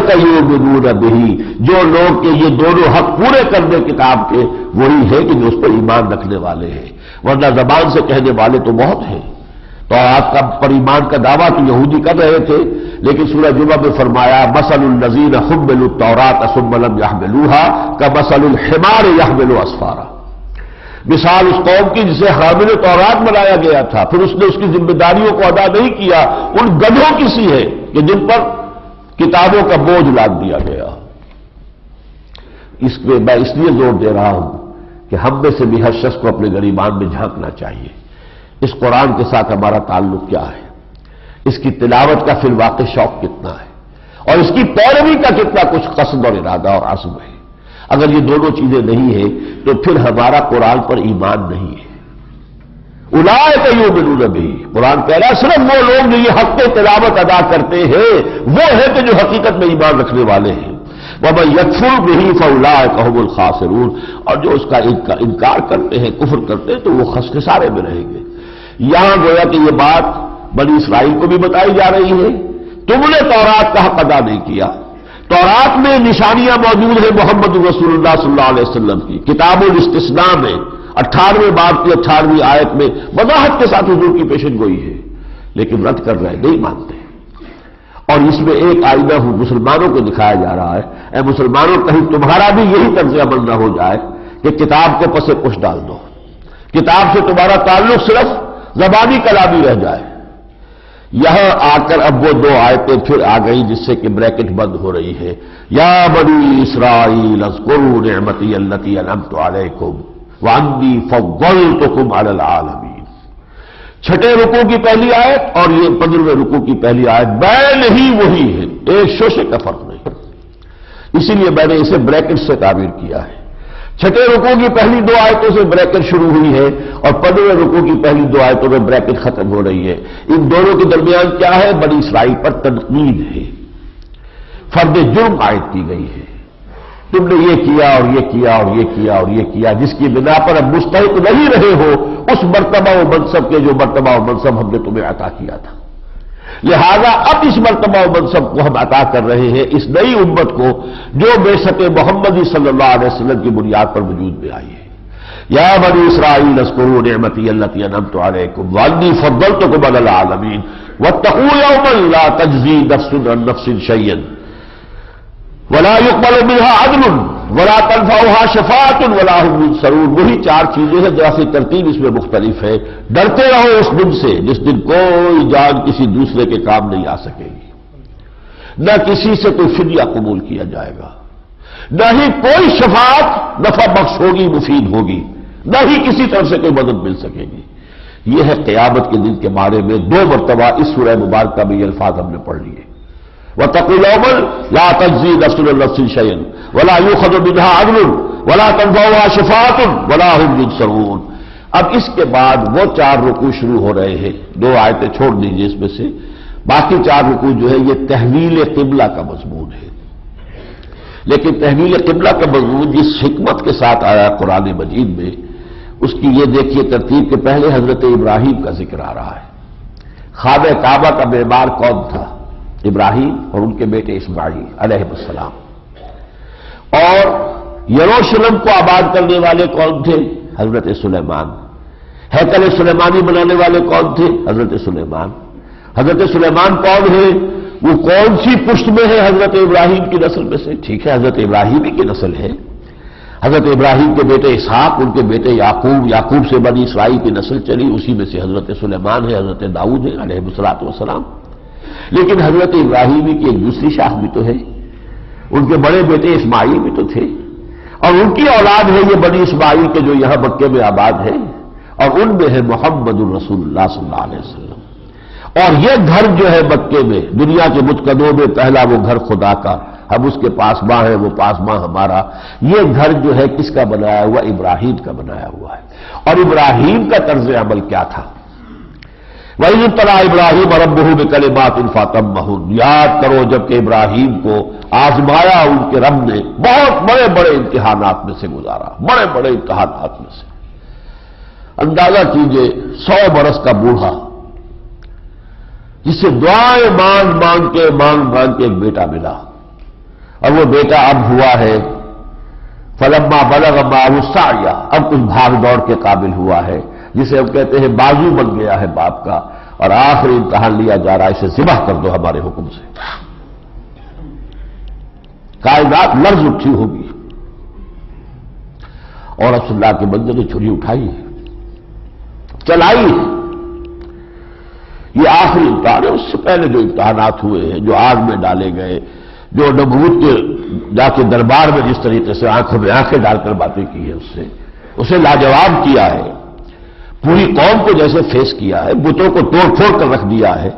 [SPEAKER 1] जो लोग के ये दोनों हक पूरे करने किताब के, वही है कि जो उस पर ईमान रखने वाले हैं। वरना जबान से कहने वाले तो बहुत हैं। तो आपका पर ईमान का दावा तो यहूदी कर रहे थे, लेकिन सूरज जुमा में फरमाया मसल नजीन हुबल तौरात असुबलम याहबलूहा का मसल हिमार याहबलू असफारा। मिसाल उस कौम की जिसे हामिल तौरात बनाया गया था, फिर उसने उसकी जिम्मेदारियों को अदा नहीं किया, उन गधों की सी है कि जिन पर किताबों का बोझ लाद दिया गया। इसमें मैं इसलिए ज़ोर दे रहा हूँ कि हम में से भी हर शख्स को अपने गरीबान में झांकना चाहिए। इस कुरान के साथ हमारा ताल्लुक क्या है? इसकी तिलावत का फिर वाकई शौक कितना है? और इसकी पैरवी का कितना कुछ कसद और इरादा और आज़म है? अगर ये दोनों चीज़ें नहीं है तो फिर हमारा कुरान पर ईमान नहीं है। उलाय का यू बिलू भी। कुरान कह रहा है, सिर्फ़ वो लोग जो ये हक तलावत अदा करते हैं। वो है कि जो हकीकत में ईमान रखने वाले हैं। मैं यकफुल नहीं फौलाए कहबुल खासरून। और जो उसका इनकार करते हैं, कुफर करते हैं तो वो खसखसारे में रहेंगे। यहाँ गोया कि यह बात बनी इसराइल को भी बताई जा रही है। तुमने तौरात का हक अदा नहीं किया। तौरात में निशानियाँ मौजूद है मोहम्मद रसूलुल्लाह सल्लल्लाहु अलैहि वसल्लम की। किताबुल इस्तिस्ना में अट्ठारहवें बाब की अट्ठारहवीं आयत में वजाहत के साथ हजूर की पेशन गोई है, लेकिन रद्द कर रहे नहीं मानते। और इसमें एक आईना हूँ, मुसलमानों को दिखाया जा रहा है ए मुसलमानों, कहीं तुम्हारा भी यही तर्ज अमल न हो जाए कि किताब को पसे पुश डाल दो। किताब से तुम्हारा ताल्लुक सिर्फ़ जबानी कलामी रह जाए। यहाँ आकर अब वो दो आयतें फिर आ गई जिससे कि ब्रैकेट बंद हो रही है। या बनी इसराइल, अजकुरू नमती अलम तो फगल तो कुम आलमीन। छठे रुकू की पहली आयत और ये पंद्रहवें रुकू की पहली आयत बैन ही वही है, एक शोशे का फ़र्क नहीं। इसीलिए मैंने इसे ब्रैकेट से ताबीर किया है। छठे रुकू की पहली दो आयतों से ब्रैकेट शुरू हुई है और पंद्रह रुकू की पहली दो आयतों में ब्रैकेट खत्म हो रही है। इन दोनों के दरमियान क्या है? बड़ी इसराइल पर तनकीद है। फर्द जुर्म आयत की गई है। तुमने ये किया और ये किया और ये किया और ये किया, जिसकी बिना पर अब मुस्तक नहीं रहे हो, उस मरतबा व मनसब के जो मरतबा व मनसब हमने तुम्हें अता किया था। लिहाजा अब इस मरतबा मनसब को हम अता कर रहे हैं, इस नई उम्मत को, जो बेशक मोहम्मद वसल्लम की बुनियाद पर वजूद में आई है। या बनी इसराइल अल्लती तो वाली तो कुमल आलमीन व तजी तजजी नफ्स नफ्सिन शैयन वला युकबल बिहा अदल वला तनफा शफातुन, वला सरूर वही चार चीज़ें हैं जरा सी तरतीब इसमें मुख्तलिफ़ है। डरते रहो उस दिन से, जिस दिन कोई जान किसी दूसरे के काम नहीं आ सकेगी। न किसी से कोई फिदिया कबूल किया जाएगा। न ही कोई शफात नफा बख्श होगी, मुफीद होगी। न ही किसी तरह से कोई मदद मिल सकेगी। यह है क्यामत के दिन के बारे में। दो मरतबा इस सूरह मुबारक में ये अल्फाज हमने पढ़ लिए। व तकुलमल ला तजी नफसल शयन वला अदल वला वला सरून अब इसके बाद वो चार रुकू शुरू हो रहे हैं दो आयतें छोड़ दीजिए इसमें से बाकी चार रुकू जो है ये तहवील किबला का मजमून है लेकिन तहवील किबला का मजमून जिस हिकमत के साथ आया कुरान मजीद में उसकी ये देखिए तरतीब के पहले हज़रत इब्राहिम का ज़िक्र आ रहा है खाब काबा का बेमार कौन था इब्राहिम और उनके बेटे इस्माइल, अलैहिस्सलाम। और यरूशलेम को आबाद करने वाले कौन थे? हज़रत सुलेमान। हैकल सुलेमानी बनाने वाले कौन थे? हज़रत सुलेमान। हज़रत सुलेमान कौन है? वो कौन सी पुष्ट में है हज़रत इब्राहिम की नस्ल में से? ठीक है, हज़रत इब्राहिम की नस्ल है। हज़रत इब्राहिम के बेटे इसहाक, उनके बेटे याकूब याकूब से बनी इसराइल की नस्ल चली, उसी में से हज़रत सुलेमान है, हज़रत दाऊद है अलहमसलात वसलाम लेकिन हज़रत इब्राहिमी की एक दूसरी शाख भी तो है। उनके बड़े बेटे इस्माइल भी तो थे। और उनकी औलाद है ये बड़ी इस्माइल के जो यहाँ मक्के में आबाद है। और उनमें है मोहम्मद रसूल्ला वसल्लम। और यह घर जो है मक्के में, दुनिया के मुतकदों में, पहला वो घर खुदा का। हम उसके पास माँ है, वो पास माँ हमारा। ये घर जो है किसका बनाया हुआ? इब्राहिम का बनाया हुआ है। और इब्राहिम का तर्ज अमल क्या था? वही तला इब्राहिम अरबहू में कले बात इन्फातम महून याद करो, जबकि इब्राहिम को आजमाया उनके रब ने, बहुत बड़े बड़े इम्तिहानात में से गुजारा बड़े बड़े इम्तहानात में से। अंदाज़ा कीजिए, सौ बरस का बूढ़ा जिससे दुआएँ मांग मांग के मांग मांग के एक बेटा मिला। और वो बेटा अब हुआ है, फलम्मा बलगम्मा साड़िया अब कुछ भाग दौड़ के काबिल हुआ है। जिसे हम कहते हैं बाजू बन गया है बाप का, और आखिरी इम्तहान लिया जा रहा है, इसे जिबह कर दो हमारे हुक्म से। कायनात लर्ज उठी होगी। और असल्ला के बंदे ने छुरी उठाई। चलाई। ये आखिरी इम्तहान है, उससे पहले जो इम्तहानात हुए हैं, जो आग में डाले गए, जो नबूत जाके दरबार में जिस तरीके से आँखों में आँखें डालकर बातें की है उससे, उसे लाजवाब किया है। पूरी कौम को जैसे फेस किया है, बुतों को तोड़ फोड़ कर रख दिया है।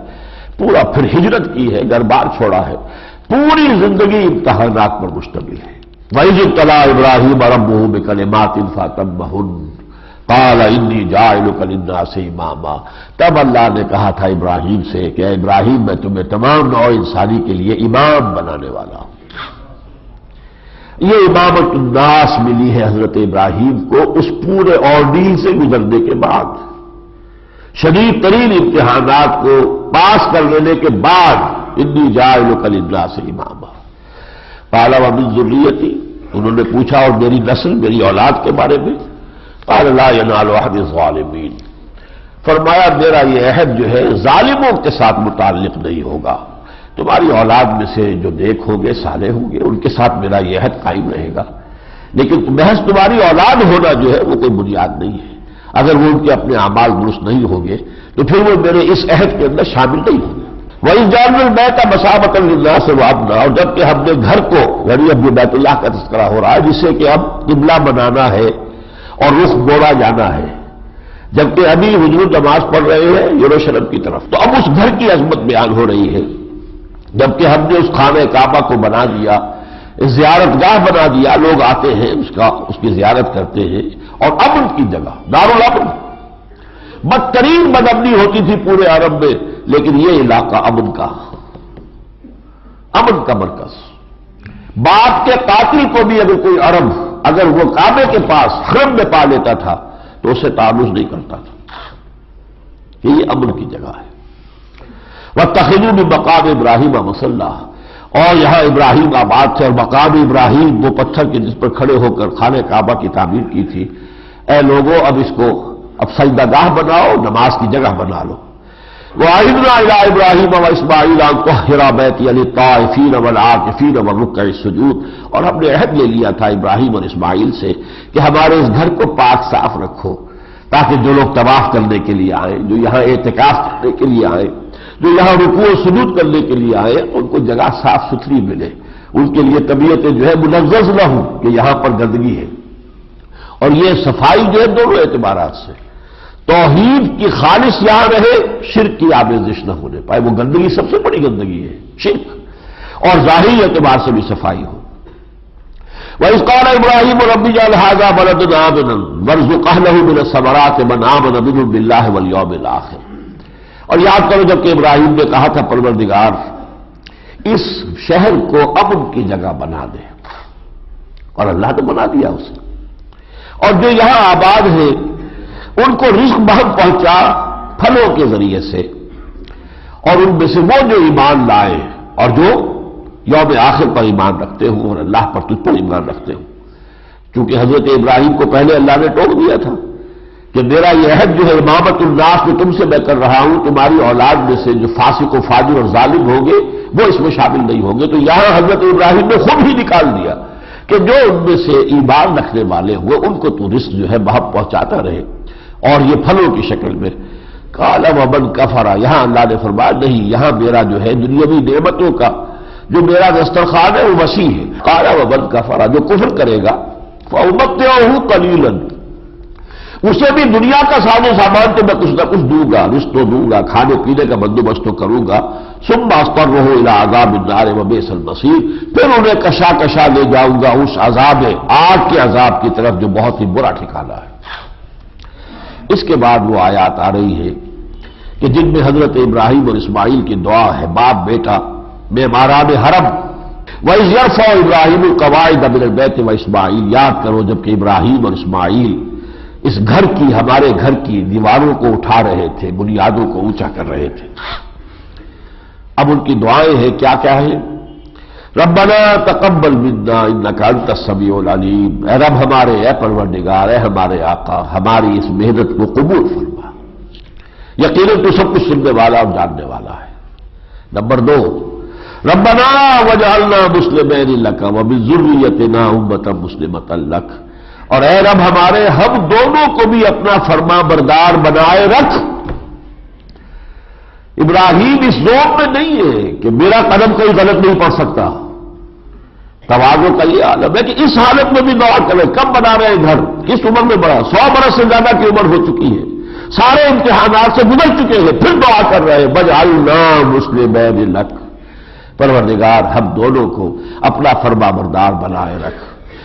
[SPEAKER 1] पूरा फिर हिजरत की है, दरबार छोड़ा है। पूरी ज़िंदगी इम्तहानात पर मुश्तमिल है। वही जो तला इब्राहिम अरब में कल मात इन्फातम बहुन। काला इन्नी जायलुकलिन्ना से इमामा। तब अल्लाह ने कहा था इब्राहिम से कि इब्राहिम, मैं तुम्हें तमाम नौ इंसानी के लिए इमाम बनाने वाला हूँ। ये इमामत उन्नास मिली है हज़रत इब्राहिम को उस पूरे ऑर्डीन से गुजरने के बाद। शदीद तरीन इम्तिहानात को पास कर लेने के बाद इन्नी जायलुकलिन्ना से इमामा। काला वमिन जुर्रियती? उन्होंने पूछा, और मेरी नस्ल, मेरी औलाद के बारे में? ालमीन फरमाया, मेरा यह अहद जो है, जालिमों के साथ मुतालिक नहीं होगा। तुम्हारी औलाद में से जो देखोगे साले होंगे, उनके साथ मेरा यह अहद कायम रहेगा। लेकिन महज तुम्हारी औलाद होना जो है, वो कोई बुनियाद नहीं है। अगर वो उनके अपने अमाल दुरुस्त नहीं होंगे तो फिर वो मेरे इस अहद के अंदर शामिल नहीं होंगे। वही जानवर मै का मसाबत से वापना और जबकि हमने घर को, यानी अब बैतुल्लाह का तस्करा हो रहा है जिससे कि अब किबला बनाना है और रुख मोड़ा जाना है। जबकि अभी हुजूर नमाज़ पढ़ रहे हैं यूरोशरम की तरफ़। तो अब उस घर की अजमत बयान हो रही है। जबकि हमने उस खाने काबा को बना दिया जियारतगाह बना दिया, लोग आते हैं उसका, उसकी जियारत करते हैं, और अमन की जगह, दारुल अमन। बदतरीन बदअमनी होती थी पूरे अरब में, लेकिन यह इलाका अमन का। अमन का मरकज। बाप के कातिल को भी अगर कोई अरब, अगर वो काबे के पास हरम में पा लेता था तो उसे तारुज नहीं करता था। ये अमन की जगह है। वह तखिलू में मकाम इब्राहिम मसल्ला और यहाँ इब्राहिम आबाद थे और मकाम इब्राहिम वो पत्थर के जिस पर खड़े होकर खाने काबा की तामीर की थी। ए लोगों, अब इसको अब सजदागाह बनाओ, नमाज़ की जगह बना लो। वाहिदना इब्राहिम व इसमाइल तोहरा बैती अली ताफीन अवल आकफीन अवल रुक सजूद। और हमने अहद ले लिया था इब्राहिम और इसमाइल से कि हमारे इस घर को पाक साफ़ रखो, ताकि जो लोग तबाफ करने के लिए आए, जो यहाँ एहतिकाफ करने के लिए आए जो यहाँ रुकू सुजूद करने के लिए आए, उनको जगह साफ़ सुथरी मिले। उनके लिए तबीयतें जो है मुनजज न हो कि यहाँ पर गंदगी है। और ये सफ़ाई जो है, दोनों एतबार से। तोहीद की खालिश यहाँ रहे, शिरक की आबेजिश न होने पाए। वो गंदगी, सबसे बड़ी गंदगी है, शिरक। और ज़ाहिर एतबार से भी सफ़ाई हो। वह इसकान इब्राहिम और रबी जहाजा बलद नामन वर्जुकाहलू बिन सबरात बनामन बिन बिल्लाह वलियोमिलाख और याद करो जबकि इब्राहिम ने कहा था, परवरदिगार, इस शहर को अब उनकी जगह बना दे। और अल्लाह ने बना दिया उसे। और जो यहाँ आबाद है, उनको रिस्क बहुत पहुँचा फलों के ज़रिए से। और उनमें से वो जो ईमान लाए, और जो यौम आखिर पर ईमान रखते हो, और अल्लाह पर तुझ पर ईमान रखते हो। क्योंकि हज़रत इब्राहिम को पहले अल्लाह ने टोक दिया था। कि मेरा यह हद जो है इमामत उल्लास में तुमसे मैं कर रहा हूँ, तुम्हारी औलाद में से जो फासिक फाजिर और जालिम होंगे, वो इसमें शामिल नहीं होंगे। तो यहाँ हज़रत इब्राहिम ने खुद ही निकाल दिया कि जो उनमें से ईमान रखने वाले हुए, उनको तो रिस्क जो है बहुत पहुंचाता रहे। और ये फलों की शक्ल में, काला वबन कफरा। यहाँ अल्लाह ने फरमाया, नहीं, यहाँ मेरा जो है दुनियावी नेमतों का, जो मेरा दस्तरखान है, वो वसी है। काला वबन कफरा, जो कुफर करेगा फमत हूँ कलीलन। उसे भी दुनिया का साजो सामान तो मैं कुछ ना कुछ दूँगा, रिश्तो दूँगा, खाने पीने का बंदोबस्त तो करूँगा। सुम मास्तर रहो इला आजाब इनारे व बेसल मसीर फिर उन्हें कशा कशा ले जाऊँगा उस आजाब आग के अजाब की तरफ़ जो बहुत ही बुरा ठिकाना है। इसके बाद वो आयात आ रही है कि जिनमें हज़रत इब्राहिम और इस्माइल की दुआ है, बाप, बेटा मेमारान हरम। वह यरफा इब्राहिम कवायद अबिल बैत व इस्माइल। याद करो जबकि इब्राहिम और इस्माइल इस घर की, हमारे घर की दीवारों को उठा रहे थे, बुनियादों को ऊँचा कर रहे थे। अब उनकी दुआएँ हैं क्या क्या है? रबना तकबल मिन्ना इन नकाल तस्वीम रब हमारे, ए परवर निगार है हमारे आका, हमारी इस मेहनत को कबूल फरमा। यकीन तो सब कुछ सुनने वाला और जानने वाला है। नंबर दो रबना वजालना मुस्लिम लक वबिजुर्रियत ना उम्मत मुस्लिमत लक। और ए रब हमारे हम दोनों को भी अपना फर्मा बरदार बनाए रख। इब्राहिम इस ज़ोर में नहीं है कि मेरा कदम कोई गलत नहीं पड़ सकता। तवाजों का यह आलम है कि इस हालत में भी दुआ करें। कब बना रहे हैं घर? किस उम्र में बड़ा सौ बरस से ज़्यादा की उम्र हो चुकी है। सारे इम्तिहान से गुजर चुके हैं। फिर दुआ कर रहे हैं। बजाल नाम मुस्लिम लक। परवरदिगार, हम दोनों को अपना फर्मा बरदार बनाए रख।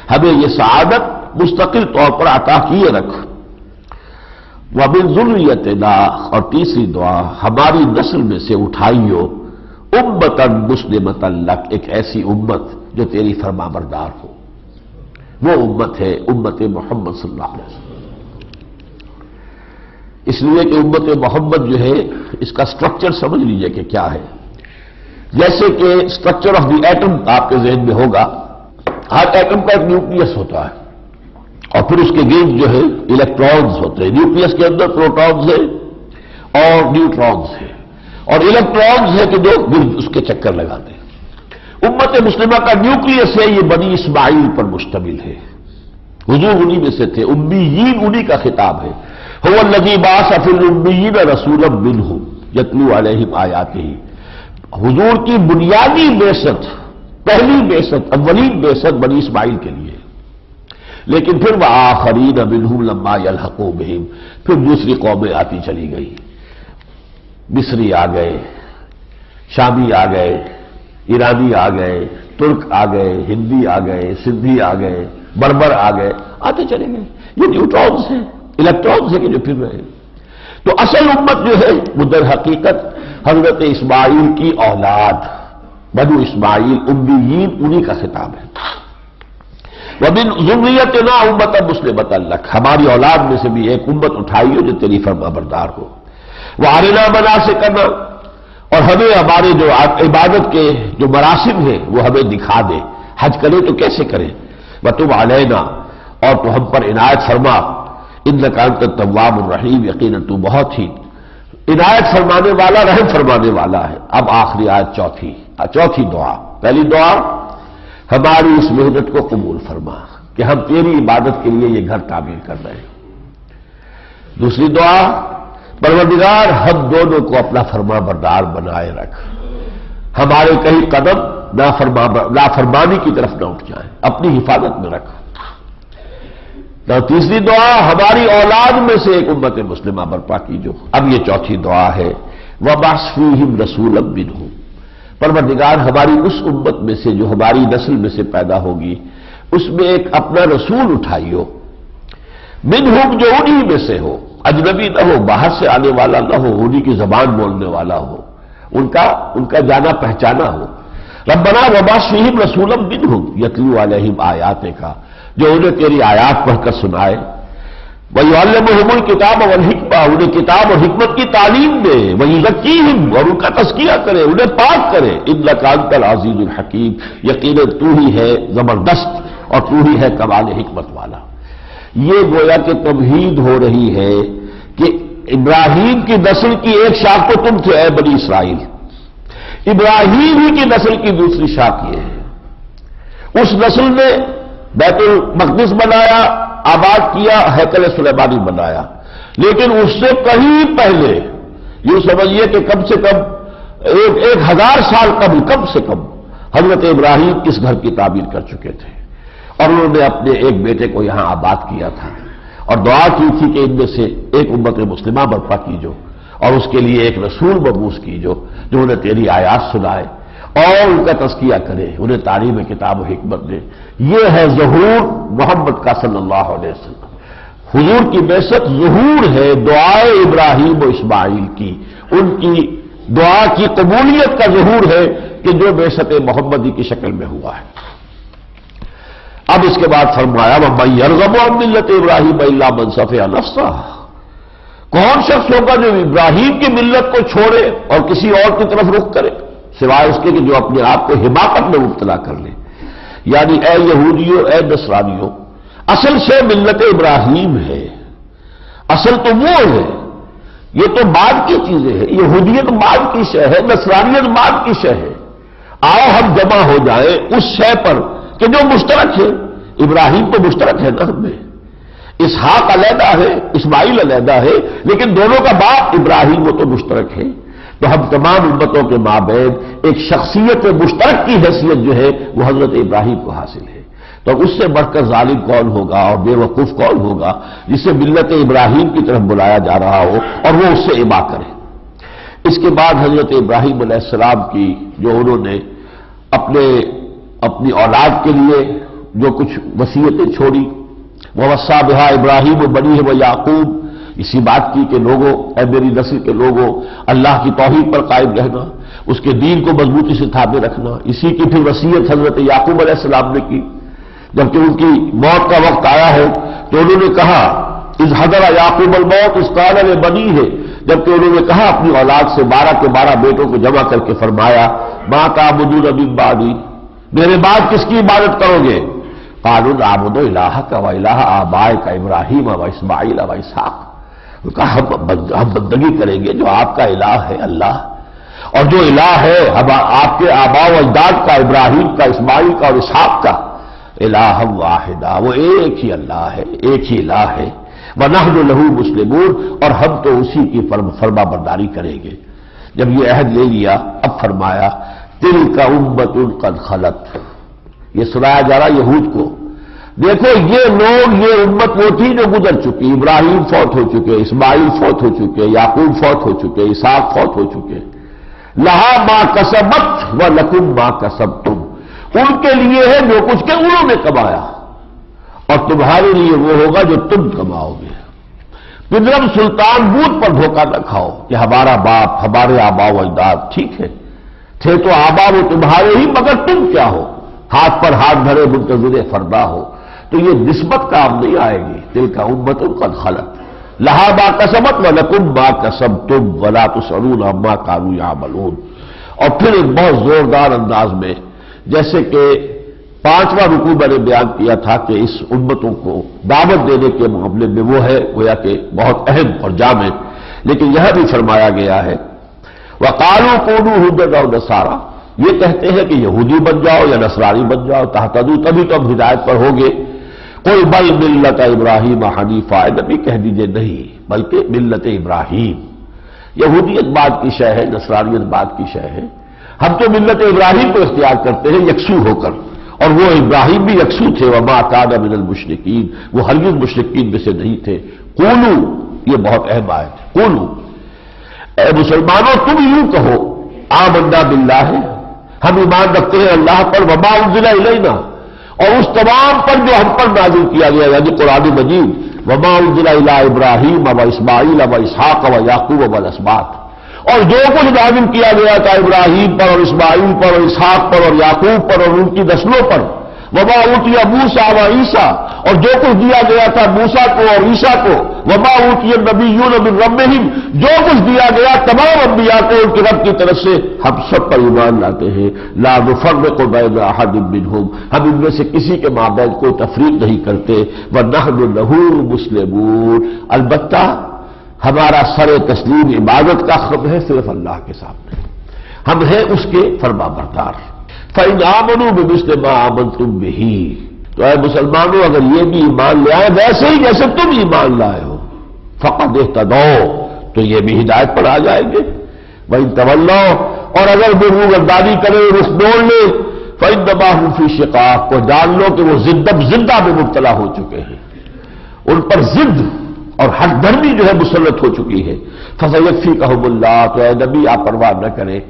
[SPEAKER 1] हमें यह सआदत मुस्तकिल तौर पर अता किए रख। वबिजुर्रियत ना और तीसरी दुआ, हमारी नस्ल में से उठाइयो, उम्मतन मुस्लिमतन लक, एक ऐसी उम्मत जो तेरी फरमा बरदार हो। वो उम्मत है उम्मत मोहम्मद सल्लल्लाहु इसलिए कि उम्मत मोहम्मद जो है, इसका स्ट्रक्चर समझ लीजिए कि क्या है। जैसे कि स्ट्रक्चर ऑफ़ द एटम आपके जहन में होगा, हर एटम का एक न्यूक्लियस होता है। और फिर उसके गिर्द जो है इलेक्ट्रॉन्स होते हैं। न्यूक्लियस के अंदर प्रोटॉन्स है और न्यूट्रॉन्स है। और इलेक्ट्रॉन्स है कि जो गिर्द उसके चक्कर लगाते हैं। उम्मत मुस्लिमा का न्यूक्लियस है, ये बनी इस्माइल पर मुश्तमिल है। हुजूर उन्हीं में से थे। उम्मीन उन्हीं का खिताब है। हो लजीबास अफिल उम्मीन रसूल बिन हूँ यतलू अलहिम आयात ही हुजूर की बुनियादी बेसत, पहली बेसत, अव्वलीन बेसत बनी इस्माइल के लिए। लेकिन फिर वह आखरीन लंबा यलहको बहिम, फिर दूसरी कौमें आती चली गई। मिस्री आ गए, शामी आ गए, ईरानी आ गए, तुर्क आ गए, हिंदी आ गए, सिंधी आ गए, बर्बर आ गए, आते चले गए। ये न्यूट्रॉन्स हैं, इलेक्ट्रॉन्स हैं कि जो फिर रहे। तो असल उम्मत जो है, वो दर हकीकत, हज़रत इस्माइल की औलाद, बनु इस्माइल उम्मीन उन्हीं का खिताब है। वबिन जुर्रियत ना उम्मत मुस्लिम अल्लख हमारी औलाद में से भी एक उम्मत उठाई हो जो तेरी फर्मा बरदार हो। वह आरिना बना से करना और हमें हमारे जो इबादत के जो मरासिम हैं, वो हमें दिखा दे। हज करें तो कैसे करें? वह तुम आलैना और तो हम पर इनायत फरमा। इन नकान तवाब रहीम यकीन तू बहुत ही इनायत फरमाने वाला, रहम फरमाने वाला है। अब आखिरी आयत चौथी। चौथी दुआ। पहली दुआ हमारी इस मेहनत को कबूल फरमा कि हम तेरी इबादत के लिए यह घर तामीर कर रहे हैं। दूसरी दुआ, परवरदिगार, हम दोनों को अपना फरमा बरदार बनाए रख। हमारे कहीं कदम नाफरमा, नाफरमानी की तरफ़ न उठ जाए। अपनी हिफाजत में रख। तो तीसरी दुआ, हमारी औलाद में से एक उम्मत मुस्लिमा बर्पा की जो अब ये चौथी दुआ है वह बासफी हिम रसूल बिन हूँ परवरदिगार, हमारी उस उम्मत में से जो हमारी नस्ल में से पैदा होगी, उसमें एक अपना रसूल उठाइयो। बिन हुक जो उन्हीं में से हो, अजनबी न हो, बाहर से आने वाला न हो, उन्हीं की जबान बोलने वाला हो, उनका उनका जाना पहचाना हो। रबना वबा शहीम रसूलम बिन हुक यतलू अलहिम आयात का जो उन्हें तेरी आयात पढ़कर सुनाए। वही किताब और हिकमा, उन्हें किताब और हिकमत की तालीम दे। वही जकीम और उनका तस्किया करे, उन्हें पाक करे। इन लकांतल आजीज हकीम यकीन तू ही है ज़बरदस्त, और तू ही है कमाल हिकमत वाला। ये गोया कि तमहीद हो रही है कि इब्राहिम की नस्ल की एक शाख तो तुम थे बनी इसराइल। इब्राहिम ही की नस्ल की दूसरी शाख ये है। उस नस्ल ने बैतुल मकदस बनाया आबाद किया हैकल सुलेमानी बनाया। लेकिन उससे कहीं पहले यूँ समझिए कि कम से कम एक, एक हज़ार साल कम कम से कम हज़रत इब्राहिम इस घर की ताबीर कर चुके थे। और उन्होंने अपने एक बेटे को यहाँ आबाद किया था। और दुआ की थी कि इनमें से एक उम्मत मुस्लिमा बर्पा की जो और उसके लिए एक रसूल मबूस की जो जो उन्हें तेरी आयात सुनाए। और उनका तस्किया करे, उन्हें तारीम किताब हमत दे। ये है जहूर मोहम्मद का सल्लल्लाहु हुजूर की बेशक जहूर है दुआए इब्राहिम और इस्माइल की। उनकी दुआ की कबूलियत का जहूर है कि जो बेशत मोहम्मदी की शक्ल में हुआ है। अब इसके बाद फरमाया वह यरगब मिलत इब्राहिम अल्ला मनसफ़ कौन शख्स होगा जो इब्राहिम की मिल्लत को छोड़े और किसी और की तरफ़ रुख करे? सिवाय उसके कि जो अपने आप को हिमाकत में मुबतला कर ले। यानी ए यहूदियों, ए नसरानियों, असल से मिल्लत इब्राहिम है। असल तो वो है। ये तो बाद की चीज़ें हैं। यहूदियत बाद की शय है, नसरानियत बाद की शय है। आओ हम जमा हो जाए उस शय पर कि जो मुश्तरक है। इब्राहिम तो मुश्तरक है ना हमें इसहाक अलहदा है, इस्माइल अलहदा है, लेकिन दोनों का बाप इब्राहिम वो तो मुश्तरक है। तो हम तमाम उम्मतों के माबेद, एक शख्सियत मुश्तरक की हैसियत जो है वह हज़रत इब्राहिम को हासिल है। तो उससे बढ़कर जालिम कौन होगा और बेवकूफ़ कौन होगा, जिसे मिलत इब्राहिम की तरफ़ बुलाया जा रहा हो और वो उससे इबा करे। इसके बाद हज़रत इब्राहिम सलाम की जो उन्होंने अपने, अपनी औलाद के लिए जो कुछ वसीयतें छोड़ी वसा बिहा इब्राहिम बनी है, वह याकूब इसी बात की कि लोगों ए मेरी नस्ल के लोगों, अल्लाह की तोहहीद पर कायम रहना, उसके दीन को मजबूती से थामे रखना, इसी की फिर वसीयत हज़रत याकूब अलैहिस्सलाम ने की। जबकि उनकी मौत का वक्त आया है तो उन्होंने कहा इस हजरा याकूब अलमौत इस में बनी है। जबकि उन्होंने कहा, अपनी औलाद से बारह के बारह बेटों को जमा करके फरमाया माँ का मुदूर अबिबादी मेरे बाद किसकी इबादत करोगे? कानून आबुदो इलाह का व इलाह आबाए का इब्राहिम व इसमाइल व इसहाक। कहा हम हम बंदगी करेंगे, जो आपका इलाह है, अल्लाह। और जो इलाह है, हम आपके आबा अजदाद का, इब्राहिम का, इस्माइल का और इसहाक का, इलाह वाहिदा, वो एक ही अल्लाह है, एक ही इलाह है। व नहन लहू मुस्लिमून, और हम तो उसी की फर्म फर्मा बरदारी करेंगे। जब ये अहद ले लिया, अब फरमाया तिल का उम्मत कद खलत। ये सुनाया जा रहा यहूद को। देखो, ये लोग, ये उम्मत वो थी जो गुजर चुकी इब्राहिम फौत हो चुके इस्माइल फौत हो चुके याकूब फौत हो चुके इसाक फौत हो चुके लहा माँ कसबत व लकुम माँ कसब तुम उनके लिए है जो कुछ के उन्होंने कमाया। और तुम्हारे लिए वो होगा जो तुम कमाओगे। पिदरम सुल्तान बूथ पर धोखा न खाओ कि हमारा बाप, हमारे आबा अजदाद ठीक है। थे तो आबा वो तुम्हारे ही, मगर तुम क्या हो? हाथ पर हाथ धरे मुंतजर फरदा हो। तो ये निस्बत काम नहीं आएगी। दिल का उम्मत उनका खलत लहा बा कसमत व बा कसम तुम वला तुसरून अम्मा कानू या मलून और फिर एक बहुत जोरदार अंदाज में, जैसे कि पांचवा रुकू मैंने बयान किया था कि इस उम्मतों को दावत देने के मामले में वो है, गोया कि बहुत अहम और जाम है लेकिन यह भी फरमाया गया है वह कालू कोनू और नसारा। ये कहते हैं कि यहूदी बन जाओ या नसरानी बन जाओ, तहतदू तभी तो हम हिदायत पर होंगे। कोई बल मिल्लत इब्राहिम हनीफा नबी कह दीजिए नहीं, बल्कि मिल्लत इब्राहिम। यहूदियत बात की शय है, नसरानियत बात की शय है। हम तो मिल्लत इब्राहिम को इख्तियार करते हैं, यकसू होकर। और वो इब्राहिम भी यकसू थे, वमा कादा मिनल मुशरकिन। वो हरगिज मुशरकिन में से नहीं थे। कोलू, ये बहुत अहम आयत कोलू। ए मुसलमानों, तुम यूँ कहो आमंदा बिल्ला है। हम ईमान रखते हैं अल्लाह पर वबा उजिला इलेना। और उस तमाम पर जो हम पर नाजिल किया गया यानी कुरान मजीद उजिला इब्राहिम अब इसमाइल अब इसहाक अब याकूब अब असबात और जो कुछ नाजिल किया गया था इब्राहिम पर और इसमाइल पर और इसहाक पर और याकूब पर और उनकी नस्लों पर वबा ऊटिया मूसा व ईसा। और जो कुछ दिया गया था मूसा को और ईसा को वबा ऊटिया नबी यून रबिम जो कुछ दिया गया तमाम अम्बिया को उनके रब की तरफ़ से हम सब पर ईमान लाते हैं। ला मुफर को बैन अहदिन हम हम इनमें से किसी के माबैन कोई तफरीक नहीं करते। व नहन नहूर मुस्लिमून। अलबत्ता हमारा सर तस्लीम इबादत का खब है सिर्फ़ अल्लाह के सामने। हम हैं उसके फरमा बरदार फ़ैन आमनू में आमन तुम भी तो अः मुसलमानों, अगर ये भी ईमान ले आए, वैसे ही जैसे तुम ईमान लाए हो। फ़का देखता दो तो ये भी हिदायत पर आ जाएँगे। वही तवल्लो, और अगर वो रू गद्दारी करे रुख मोड़ ले फ़ैन दबा फ़ी शिकाक को जान लो कि वो जिद्दब ज़िंदा में मुबतला हो चुके हैं। उन पर जिद और हर धर्मी जो है मुसलत हो चुकी है। फसैफी कहबुल्ला तो नबी आप परवाह न करें।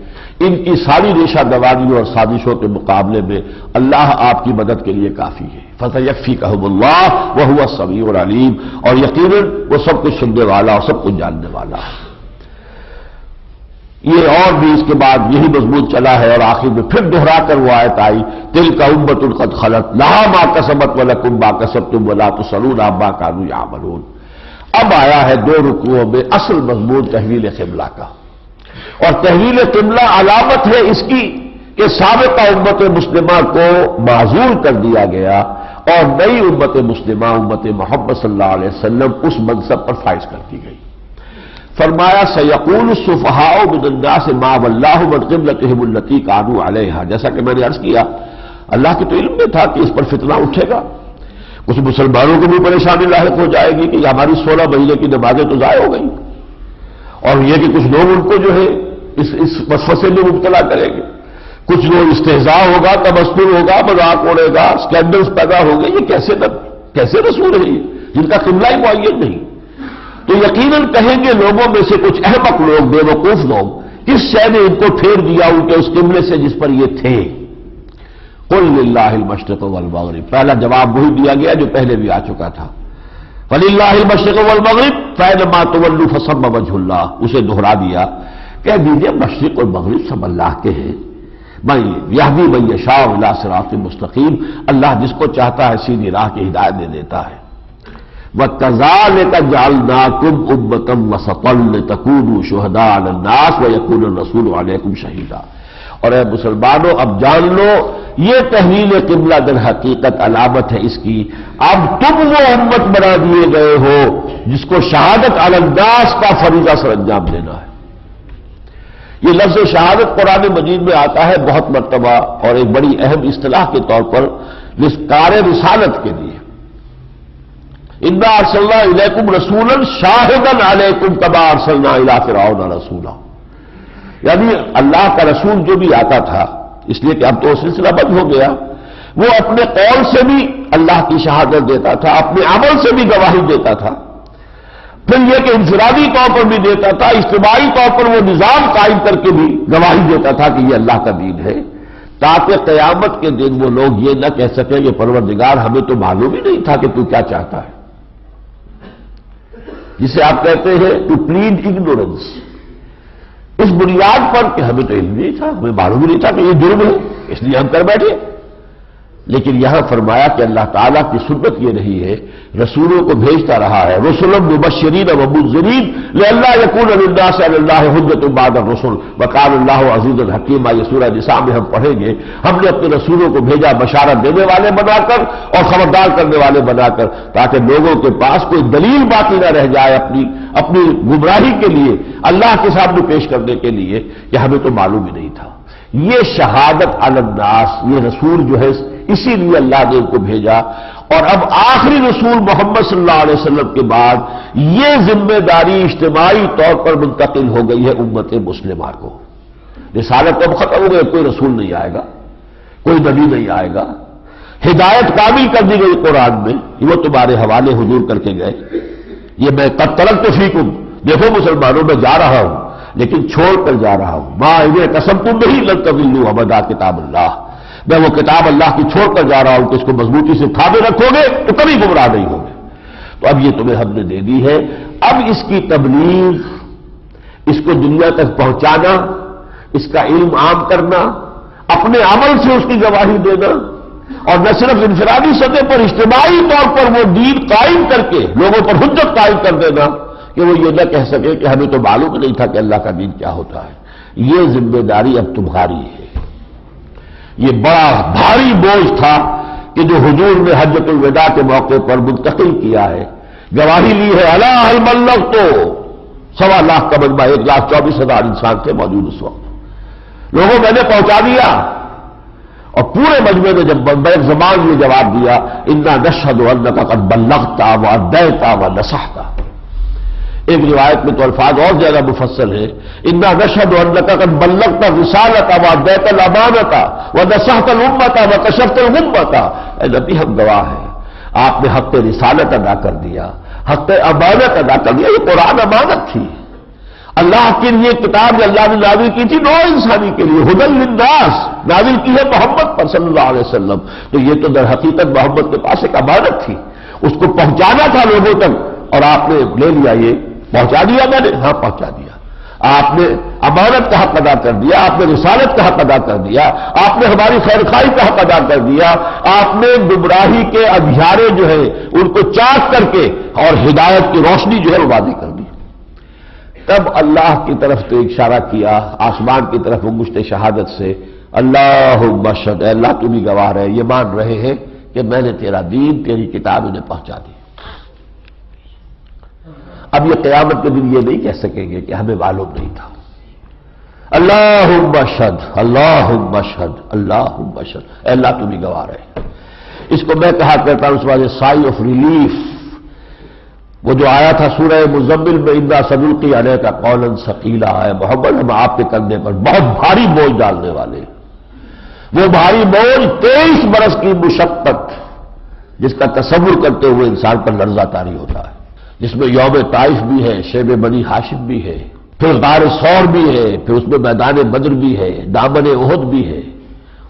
[SPEAKER 1] इनकी सारी रेशा गवारियों और साजिशों के मुकाबले में अल्लाह आपकी मदद के लिए काफ़ी है। फतेह फसैफी कहबुल्ला वह हुआ समी और अलीम, और यकीन वो सब कुछ सुनने वाला और सब कुछ जानने वाला। है ये और भी इसके बाद यही मज़बूत चला है और आखिर में फिर दोहरा कर वो आयत आई तिल का उम्मत उनकत खलत लहा मा कसमत वाला कुम बा कसब तुम बोला तो सलून बा कानू या अब आया है दो रुकुओं में असल मज़बूत तहवील किमला का। और तहवील किमला अलामत है इसकी कि सबका उम्मत मुस्लिमा को माजूर कर दिया गया और नई उम्मत मुस्लिमा, उम्मत मोहम्मद सल्लाम उस मनसब पर फाइज कर दी गई। फरमाया, सयकूल सुफहाओ बिदंदा से मावल्लाह बदकिबलती कानू अलहा। जैसा कि मैंने अर्ज़ किया, अल्लाह के तो इल्म में था कि इस पर फितना उठेगा। कुछ मुसलमानों को भी परेशानी लाक हो जाएगी कि हमारी सोलह महीने की नमाजें तो जाय हो गई। और यह कि कुछ लोग उनको जो है इस इस वसवसे में मुबतला करेंगे। कुछ लोग इस्तेजा होगा तबस्तुर होगा मज़ाक उड़ेगा स्कैंडल्स पैदा होंगे ये कैसे न, कैसे रसूल है ये? जिनका किमला ही मुन नहीं। तो यकीनन कहेंगे लोगों में से कुछ अहमक लोग बेवकूफ़ लोग किस शय ने इनको फेर दिया उनके उस किमले से जिस पर ये थे। कुल मशरक वलमगरब पहला जवाब वही दिया गया जो पहले भी आ चुका था। फलीमशरक वलमगरब फ़ैन मातवल्लू फसब वजहुल्ला उसे दोहरा दिया। कह दीजिए, मशरक और मगरब सब अल्लाह के हैं। भाई यह भी भाई शाह सरात मुस्तकीम, अल्लाह जिसको चाहता है, सीधी राह की हिदायत दे देता है। व कजाल का जालना कुम उम्मतम वसतल तकून शहदा नास व यकून रसूल वालेकुम शहीदा। और ए मुसलमानों, अब जान लो, ये तहवील किबला दर हकीकत अलामत है इसकी। अब तुम वो उम्मत बना दिए गए हो, जिसको शहादत अलंदास का फरीजा सर अंजाम देना है। ये लफ्ज शहादत कुरान मजीद में आता है बहुत मरतबा और एक बड़ी अहम असलाह के तौर पर कार रिसालत के लिए। इन्ना अरसल्लाकुम रसूलन शाहिदन अलैकुम कबा अरसल्ला फिराउन रसूला। यानी अल्लाह का रसूल जो भी आता था, इसलिए कि अब तो सिलसिला बंद हो गया, वो अपने कौल से भी अल्लाह की शहादत देता था, अपने अमल से भी गवाही देता था। फिर यह कि इंफरादी तौर पर भी देता था, इज्तमाही तौर पर वो निज़ाम कायम करके भी गवाही देता था कि यह अल्लाह का दीन है। ताकि कयामत के दिन वो लोग ये न कह सके कि परवरदिगार, हमें तो मालूम ही नहीं था कि तू क्या चाहता है। जिसे आप कहते हैं टू प्लीड इग्नोरेंस इस बुनियाद पर कि हमें तो इल्म नहीं था, हमें मालूम ही नहीं था कि ये जुर्म है, इसलिए हम कर बैठे। लेकिन यहाँ फरमाया कि अल्लाह ताला की सुन्नत ये रही है, रसूलों को भेजता रहा है। रसुलम मुबशरीन वबुजरीन अल्लाह यकून हजत बाद रसुल। वकाल अल्लाह अज़ीज़ हकीमा ये सूरह निसा में हम पढ़ेंगे। हमने अपने रसूलों को भेजा बशारत देने वाले बनाकर और खबरदार करने वाले बनाकर, ताकि लोगों के पास कोई दलील बाकी न रह जाए अपनी अपनी गुमराही के लिए, अल्लाह के सामने पेश करने के लिए, कि हमें तो मालूम ही नहीं था। ये शहादत अलन्नास ये रसूल जो है इसीलिए अल्लाह ने उनको भेजा। और अब आखिरी रसूल मोहम्मद सल्लल्लाहु अलैहि वसल्लम के बाद ये ज़िम्मेदारी इज्तमाही तौर पर मुंतकिल हो गई है उम्मत मुस्लिमा को। रिसालत अब खत्म हो गए कोई रसूल नहीं आएगा, कोई नबी नहीं आएगा। हिदायत काबिल कर दी गई कुरान में वो तुम्हारे हवाले हजूर करके गए। ये मैं कब तलक तो फीक हूँ। देखो मुसलमानों, में जा रहा हूँ, लेकिन छोड़कर जा रहा हूँ। माँ इन्हें कसम तुम नहीं लग कबिल्लू अबदा किताब अल्लाह मैं वो किताब अल्लाह की छोड़कर जा रहा हूँ कि इसको मजबूती से थामे रखोगे तो कभी गुमराह नहीं होगे। तो अब ये तुम्हें हमने दे दी है। अब इसकी तबलीग, इसको दुनिया तक पहुंचाना, इसका इल्म आम करना, अपने अमल से उसकी गवाही देना, और न सिर्फ़ इंफरादी सतह पर, इज्तमाही तौर पर वो दीन कायम करके, लोगों पर हजत कायम कर देना, कि वो ये न कह सके कि हमें तो मालूम नहीं था कि अल्लाह का दीन क्या होता है। ये ज़िम्मेदारी अब तुम्हारी है। ये बड़ा भारी बोझ था कि जो हजूर ने हजतुलविदा के मौके पर मुंतकिल किया है। गवाही ली है, अला मल्लक तो। सवा लाख का मजबा एक लाख चौबीस हज़ार इंसान थे मौजूद उस वक्त। लोगों मैंने पहुँचा दिया। और पूरे मजमे ने जब बैक जबान में जवाब दिया, इन्ना नशद का कद बल्लगता व अद्दैता व नसहता। एक रिवायत में तो अल्फाज और ज़्यादा मुफसल है, इन्ना नशद का विशालता व अमानता, व नसहतल उम्मता, व कशफ्तल उम्मता नबी, हम गवाह है। आपने हक रिसालत अदा कर दिया, हक अमानत अदा कर दिया। ये कुरान अमानत थी। अल्लाह के लिए किताब अल्लाह ने नाविल की थी नो इंसानी के लिए। हुदल लिंदास नाविल की है मोहम्मद पर सल्लल्लाहु अलैहि वसल्लम। तो ये तो दर हकीकत मोहम्मद के पास एक अमानत थी। उसको पहुंचाना था लोगों तक, और आपने ले लिया ये पहुँचा दिया मैंने। हाँ, पहुँचा दिया। आपने अमानत का हक अदा कर दिया, आपने रिसालत का हक अदा कर दिया, आपने हमारी खैरखाई का हक अदा कर दिया, आपने गुमराही के अभियारे जो है, उनको चाक करके और हिदायत की रोशनी जो है, वो वादी कर दी। तब अल्लाह की तरफ़ तो इशारा किया, आसमान की तरफ़ वो मुश्त शहादत से अल्लाह मशद अल्लाह तुम भी गवाह रहे, ये मान रहे हैं कि मैंने तेरा दीन, तेरी किताब उन्हें पहुँचा दी। अब ये क्यामत के दिन ये नहीं कह सकेंगे कि हमें मालूम नहीं था। अल्लाह मशद अल्लाह मशद अल्लाह मशद अल्लाह तुम ही गवाह रहे। इसको मैं कहा करता हूँ उस वाले साई ऑफ़ रिलीफ वो जो आया था सूरह मुजम्मिल में इंदा सदुल की अने का कौलन सकीला है। मोहम्मद, हम आपके कंधे पर बहुत भारी बोझ डालने वाले वो भारी बोझ तेईस बरस की मुशक्कत, जिसका तस्वुर करते हुए इंसान पर लर्जा तारी होता है। जिसमें यौम ताइफ भी है शेब बनी हाशिफ भी है, फिर गार सौर भी है, फिर उसमें मैदान बद्र भी है दामन ओहद भी है।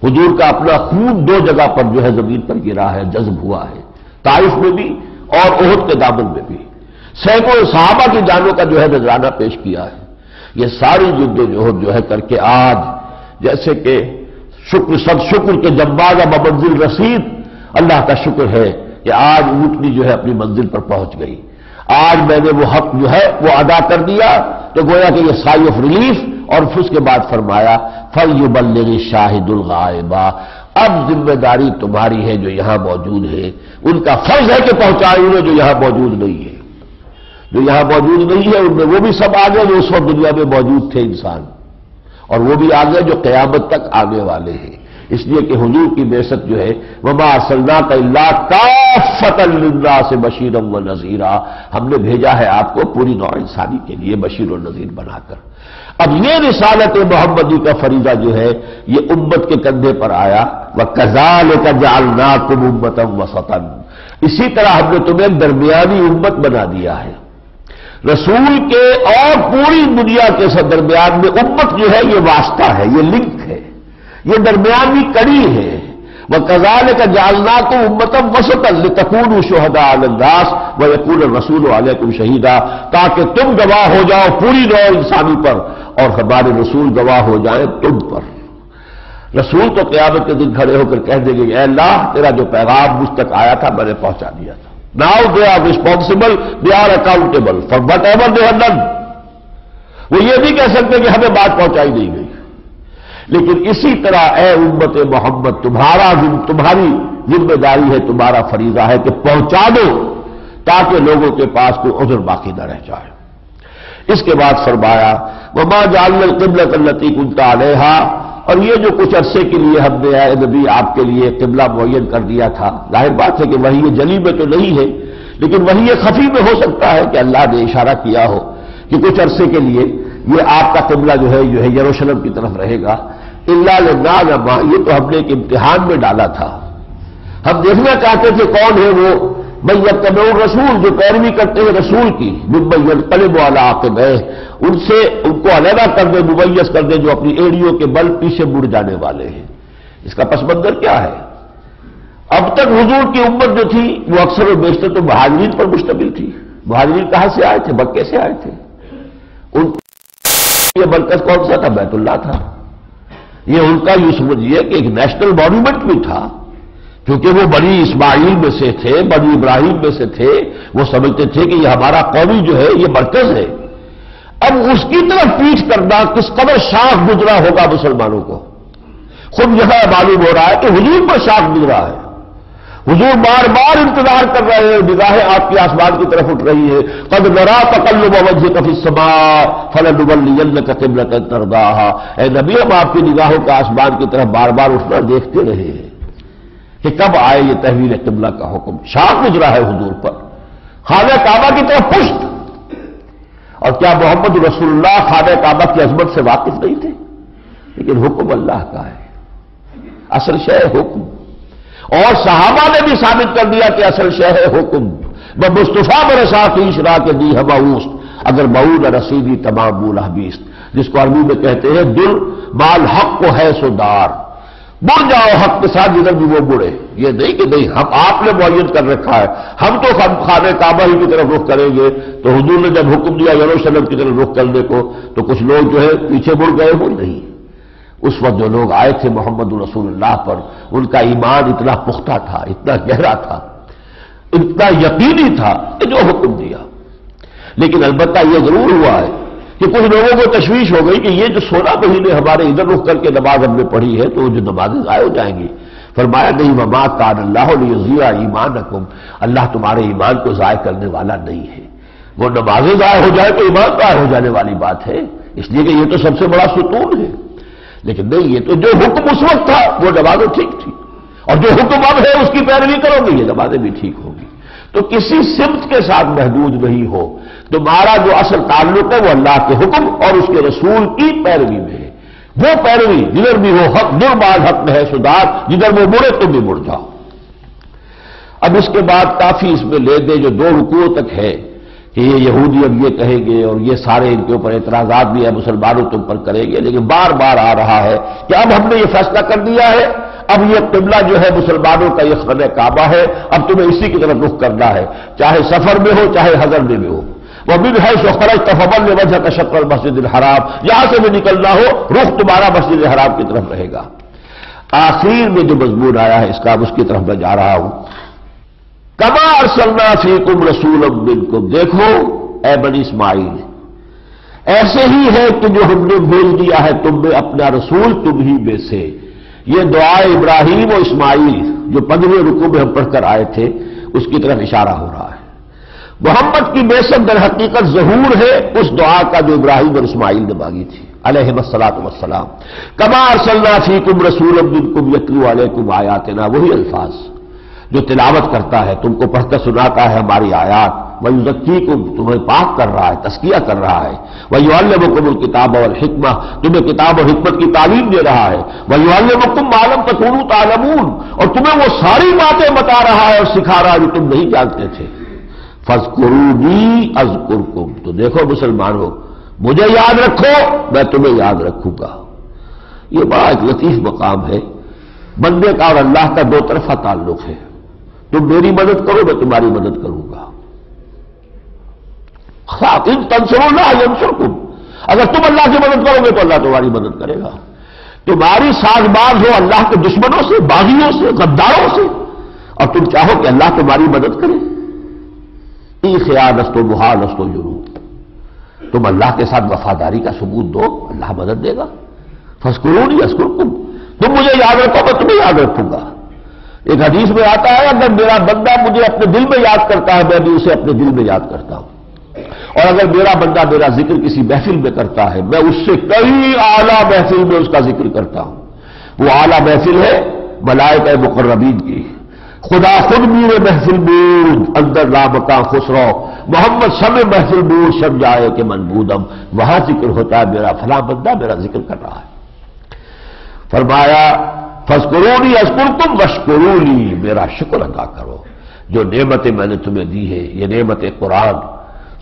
[SPEAKER 1] हजूर का अपना खून दो जगह पर जो है ज़मीन पर गिरा है, जज्ब हुआ है। ताइफ में भी और ओहद के दामन में भी। सैकड़ों साहबा की जानों का जो है नजराना पेश किया है। ये सारी जिद्दोजहद जो है करके आज, जैसे कि शुक्र, सद शुक्र के जब्बाज मंजिल रसीद, अल्लाह का शुक्र है कि आज ऊटनी जो है अपनी मंजिल पर पहुँच गई। आज मैंने वो हक जो है, वो अदा कर दिया तो गोया कि ये साई ऑफ़ रिलीफ, और फिर उसके बाद फरमाया, फल यू बल्ले शाहिदुल गायबा। अब ज़िम्मेदारी तुम्हारी है जो यहाँ मौजूद है। उनका फ़र्ज़ है कि पहुँचाए उन्हें जो यहाँ मौजूद नहीं है। जो यहाँ मौजूद नहीं है, उनमें वो भी सब आ गए जो उस वक्त दुनिया में मौजूद थे इंसान। और वो भी आ गए जो कयामत तक आने वाले हैं। इसलिए कि हजूर की बेसत जो है वबा असल्ला का से बशीर व नजीरा। हमने भेजा है आपको पूरी नौ इंसानी के लिए बशीर और नजीर बनाकर। अब ये रिसालत मोहम्मदी का फरीजा जो है, ये उम्मत के कंधे पर आया वह कजाल का जालना तुम उम्मतम वसतन। इसी तरह हमने तुम्हें दरमियानी उम्मत बना दिया है। रसूल के और पूरी दुनिया के दरमियान में उम्मत जो है, ये वास्ता है, ये लिंक है। ये दरमियानी कड़ी है। वह कजाल का जालना को उम्मतम वसतल तकून शहदा आलंदास व यकून रसूल तुम शहीदा, ताकि तुम गवाह हो जाओ पूरी नौ इंसानी पर और हमारे रसूल गवाह हो जाए तुम पर। रसूल तो क्यामत के दिन खड़े होकर कह देंगे अल्लाह, तेरा जो पैगाम मुझ तक आया था, मैंने पहुँचा दिया था। Now they are responsible they are accountable for whatever they have done वो ये भी कह सकते कि हमें बात पहुंचाई नहीं गई। लेकिन इसी तरह, ए उम्मत मोहम्मद, तुम्हारा तुम्हारी ज़िम्मेदारी है, तुम्हारा फरीजा है कि पहुँचा दो, ताकि लोगों के पास कोई उधर बाकी न रह जाए। इसके बाद फरमाया, वमा जाल किबलत लती कुंता अलहा, और ये जो कुछ अरसे के लिए हमने आए नबी, आपके लिए किबला मुन कर दिया था। ज़ाहिर बात है कि वही जली में तो नहीं है, लेकिन वही खफी में हो सकता है कि अल्लाह ने इशारा किया हो कि कुछ अरसे के लिए ये आपका किबला जो है जो है यरूशलेम की तरफ़ रहेगा। इल्ला ये तो हमने एक इम्तिहान में डाला था। हम देखना चाहते थे कौन है वो मैयत रसूल जो पैरवी करते हैं रसूल की मुबैन कलब वाला आकिब है उनसे, उनको अलहदा कर दे मुबैस कर दे, जो अपनी एड़ियों के बल पीछे मुड़ जाने वाले हैं। इसका पसमंदर क्या है? अब तक हजूर की उम्मत जो थी, वो अक्सर और बेशतर तो महाजरीन पर मुश्तमिल थी। महाजरीन कहाँ से आए थे? बक्के से आए थे। उन ये कौन सा था? बैतुल्ला था। ये उनका यूँ समझिए कि एक नेशनल मॉन्यूमेंट भी था। क्योंकि वो बड़ी इस्माइल में से थे, बड़ी इब्राहिम में से थे, वो समझते थे कि ये हमारा कौमी जो है, ये मरकज है। अब उसकी तरफ़ पीठ करना किस कदर शाख गुजरा होगा मुसलमानों को? खुद यह मालूम हो रहा है कि हजूर पर शाख गुजरा है। हुजूर बार बार इंतज़ार कर रहे हैं निगाहें आपकी आसमान की तरफ़ उठ रही है। कद नरा तकल्ल वजह कफी समा फलन का किबलत तरदाहा। ए नबी, हम आपकी निगाहों का आसमान की तरफ़ बार बार उठना देखते रहे हैं कि कब आए ये तहवीर किबला का हुक्म। शाह गुजरा है हजूर पर। खाना काबा की तरफ़ पुष्ट। और क्या मोहम्मद रसुल्लाह खाना काबा की अजमत से वाकिफ नहीं थे? लेकिन हुक्म अल्लाह का है। असल शय हुक्म। और सहाबा ने भी साबित कर दिया कि असल शह है हुक्म। ब मुस्तफ़ा बरसा की इशरा के दी है हमाऊस अगर मऊद रसीदी तमाम मूल हबीस्त जिसको अरबी में कहते हैं दुल बाल हक को है सुदार मुड़ जाओ, हक के साथ जिधर भी वो मुड़े ये नहीं कि नहीं, हम आपने मुन कर रखा है। हम तो हम खाने काबा ही की तरफ़ रुख करेंगे। तो हजूर ने जब हुक्म दिया, यरूशलेम की तरफ़ रुख करने को तो कुछ लोग जो है पीछे मुड़ गए हो नहीं। उस वक्त जो लोग आए थे मोहम्मद रसूलुल्लाह पर, उनका ईमान इतना पुख्ता था, इतना गहरा था, इतना यकीनी था कि जो हुक्म दिया। लेकिन अलबत्ता यह ज़रूर हुआ है कि कुछ लोगों को तशवीश हो गई कि ये जो सोलह महीने हमारे इधर रुख करके नमाज़ हमने पढ़ी है तो जो नमाजें ज़ाय हो जाएँगी। फरमाया नहीं ममा कान अल्लाह जिया ईमान रकुम अल्लाह तुम्हारे ईमान को ज़ाय करने वाला नहीं है। वो नमाजें ज़ाय हो जाए तो ईमान ज़ाय हो जाने वाली बात है, इसलिए कि ये तो सबसे बड़ा सुतून है। लेकिन नहीं, ये तो जो हुक्म उस वक्त था, वो नमाजें ठीक थी। और जो हुक्म अब है, उसकी पैरवी करोगे, ये नमाजें भी ठीक होगी। तो किसी सिमत के साथ महदूद नहीं हो। तुम्हारा जो असल ताल्लुक है, वो अल्लाह के हुक्म और उसके रसूल की पैरवी में है। वो पैरवी, जिधर भी हो हक दुर्बाद हक में है सुधार, जिधर वो मुड़े, तुम भी मुड़ जाओ। अब इसके बाद काफ़ी इसमें ले दे जो दो रुकुओं तक है कि ये यहूदी अब ये कहेंगे और ये सारे इनके ऊपर एतराजात भी है, मुसलमानों तुम पर करेंगे, लेकिन बार बार आ रहा है कि अब हमने ये फैसला कर दिया है। अब ये किबला जो है, मुसलमानों का ये खन काबा है। अब तुम्हें इसी की तरफ़ रुख करना है, चाहे सफ़र में हो, चाहे हजर में भी हो। वह बिन है शोखरज तफबल वजह का शक्ल मस्जिद हराम। यहाँ से भी निकलना हो, रुख तुम्हारा मस्जिद हराम की तरफ़ रहेगा। आखिर में जो मजमून आया है, इसका अब उसकी तरफ़ मैं जा रहा हूँ। कमा अरसलना फीकुम रसूल बिनकुम देखो, ए बनी इसमाइल, ऐसे ही है कि जो हमने भेज दिया है, तुम में अपना रसूल तुम ही में से। ये दुआ इब्राहिम और इस्माइल, जो पंद्रहवें रुकू में हम पढ़कर आए थे, उसकी तरफ़ इशारा हो रहा है। मोहम्मद की बेसत दर हकीकत जहूर है, उस दुआ का जो इब्राहिम और इस्माइल ने मांगी थी। अलहमसलाम कमा अरसल्ला फीकुम रसूल बिनकुम यकलू अलैकुम आयात ना वही अल्फाज। जो तिलावत करता है, तुमको पढ़कर सुनाता है हमारी आयात। वही जक्की को तुम्हें पाक कर रहा है, तस्किया कर रहा है। वही अल्लमकुम किताब और हिकमा, तुम्हें किताब और हिकमत की तालीम दे रहा है। वही अल्लमकुम आलम तकून तालमून, और तुम्हें वो सारी बातें बता रहा है और सिखा रहा है जो तुम नहीं जानते थे। फजकुरूनी अजकुरकुम। तो देखो मुसलमानों, मुझे याद रखो, मैं तुम्हें याद रखूँगा। ये बड़ा एक लतीफ मकाम है। बंदे का और अल्लाह का दो तरफा ताल्लुक है। तुम मेरी मदद करो, मैं तुम्हारी मदद करूँगा। इन तंसरोला यंसुरकुम। अगर तुम अल्लाह की मदद करोगे तो अल्लाह तुम्हारी मदद करेगा। तुम्हारी साजबाज हो अल्लाह के दुश्मनों से, बागियों से, गद्दारों से, और तुम चाहो कि अल्लाह तुम्हारी मदद करे। ई ख्याल अस्तो ज़रूर तुम अल्लाह के साथ वफादारी का सबूत दो, अल्लाह मदद देगा। फस्कुरूनी अस्कुरकुम तुम मुझे याद रखो, मैं तुम्हें याद रखूँगा। एक हदीस में आता है, अगर मेरा बंदा मुझे अपने दिल में याद करता है, मैं भी उसे अपने दिल में याद करता हूँ। और अगर मेरा बंदा मेरा ज़िक्र किसी महफिल में करता है, मैं उससे कई आला महफिल में उसका ज़िक्र करता हूँ। वो आला महफिल है मलायक मुकर्रबीन की। खुदा खुद मीर महफिल बूद अंदर लामका खुश रहो मोहम्मद सब महफिल बूद सब जाए के मनबूदम। वहाँ ज़िक्र होता है, मेरा फला बंदा मेरा ज़िक्र कर रहा है। फरमाया फसकरूनी असकुर तुम वशकरूनी। मेरा शुक्र अदा करो। जो नेमतें मैंने तुम्हें दी है, ये नेमत कुरान,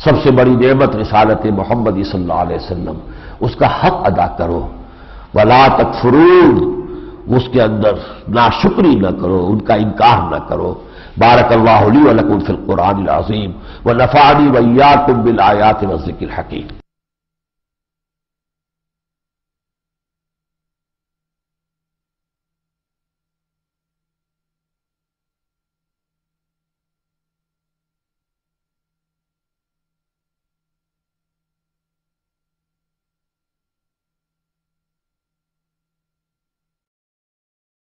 [SPEAKER 1] सबसे बड़ी नेमत रिसालत मोहम्मद वसल्लम, उसका हक अदा करो। वला तकफरून, उसके अंदर ना शुक्री न करो, उनका इनकार न करो। बारक अल्लाह वलकुल फिल कुरान अजीम, व नफानी वैया तुम बिल आयात व ज़िक्र हकीम।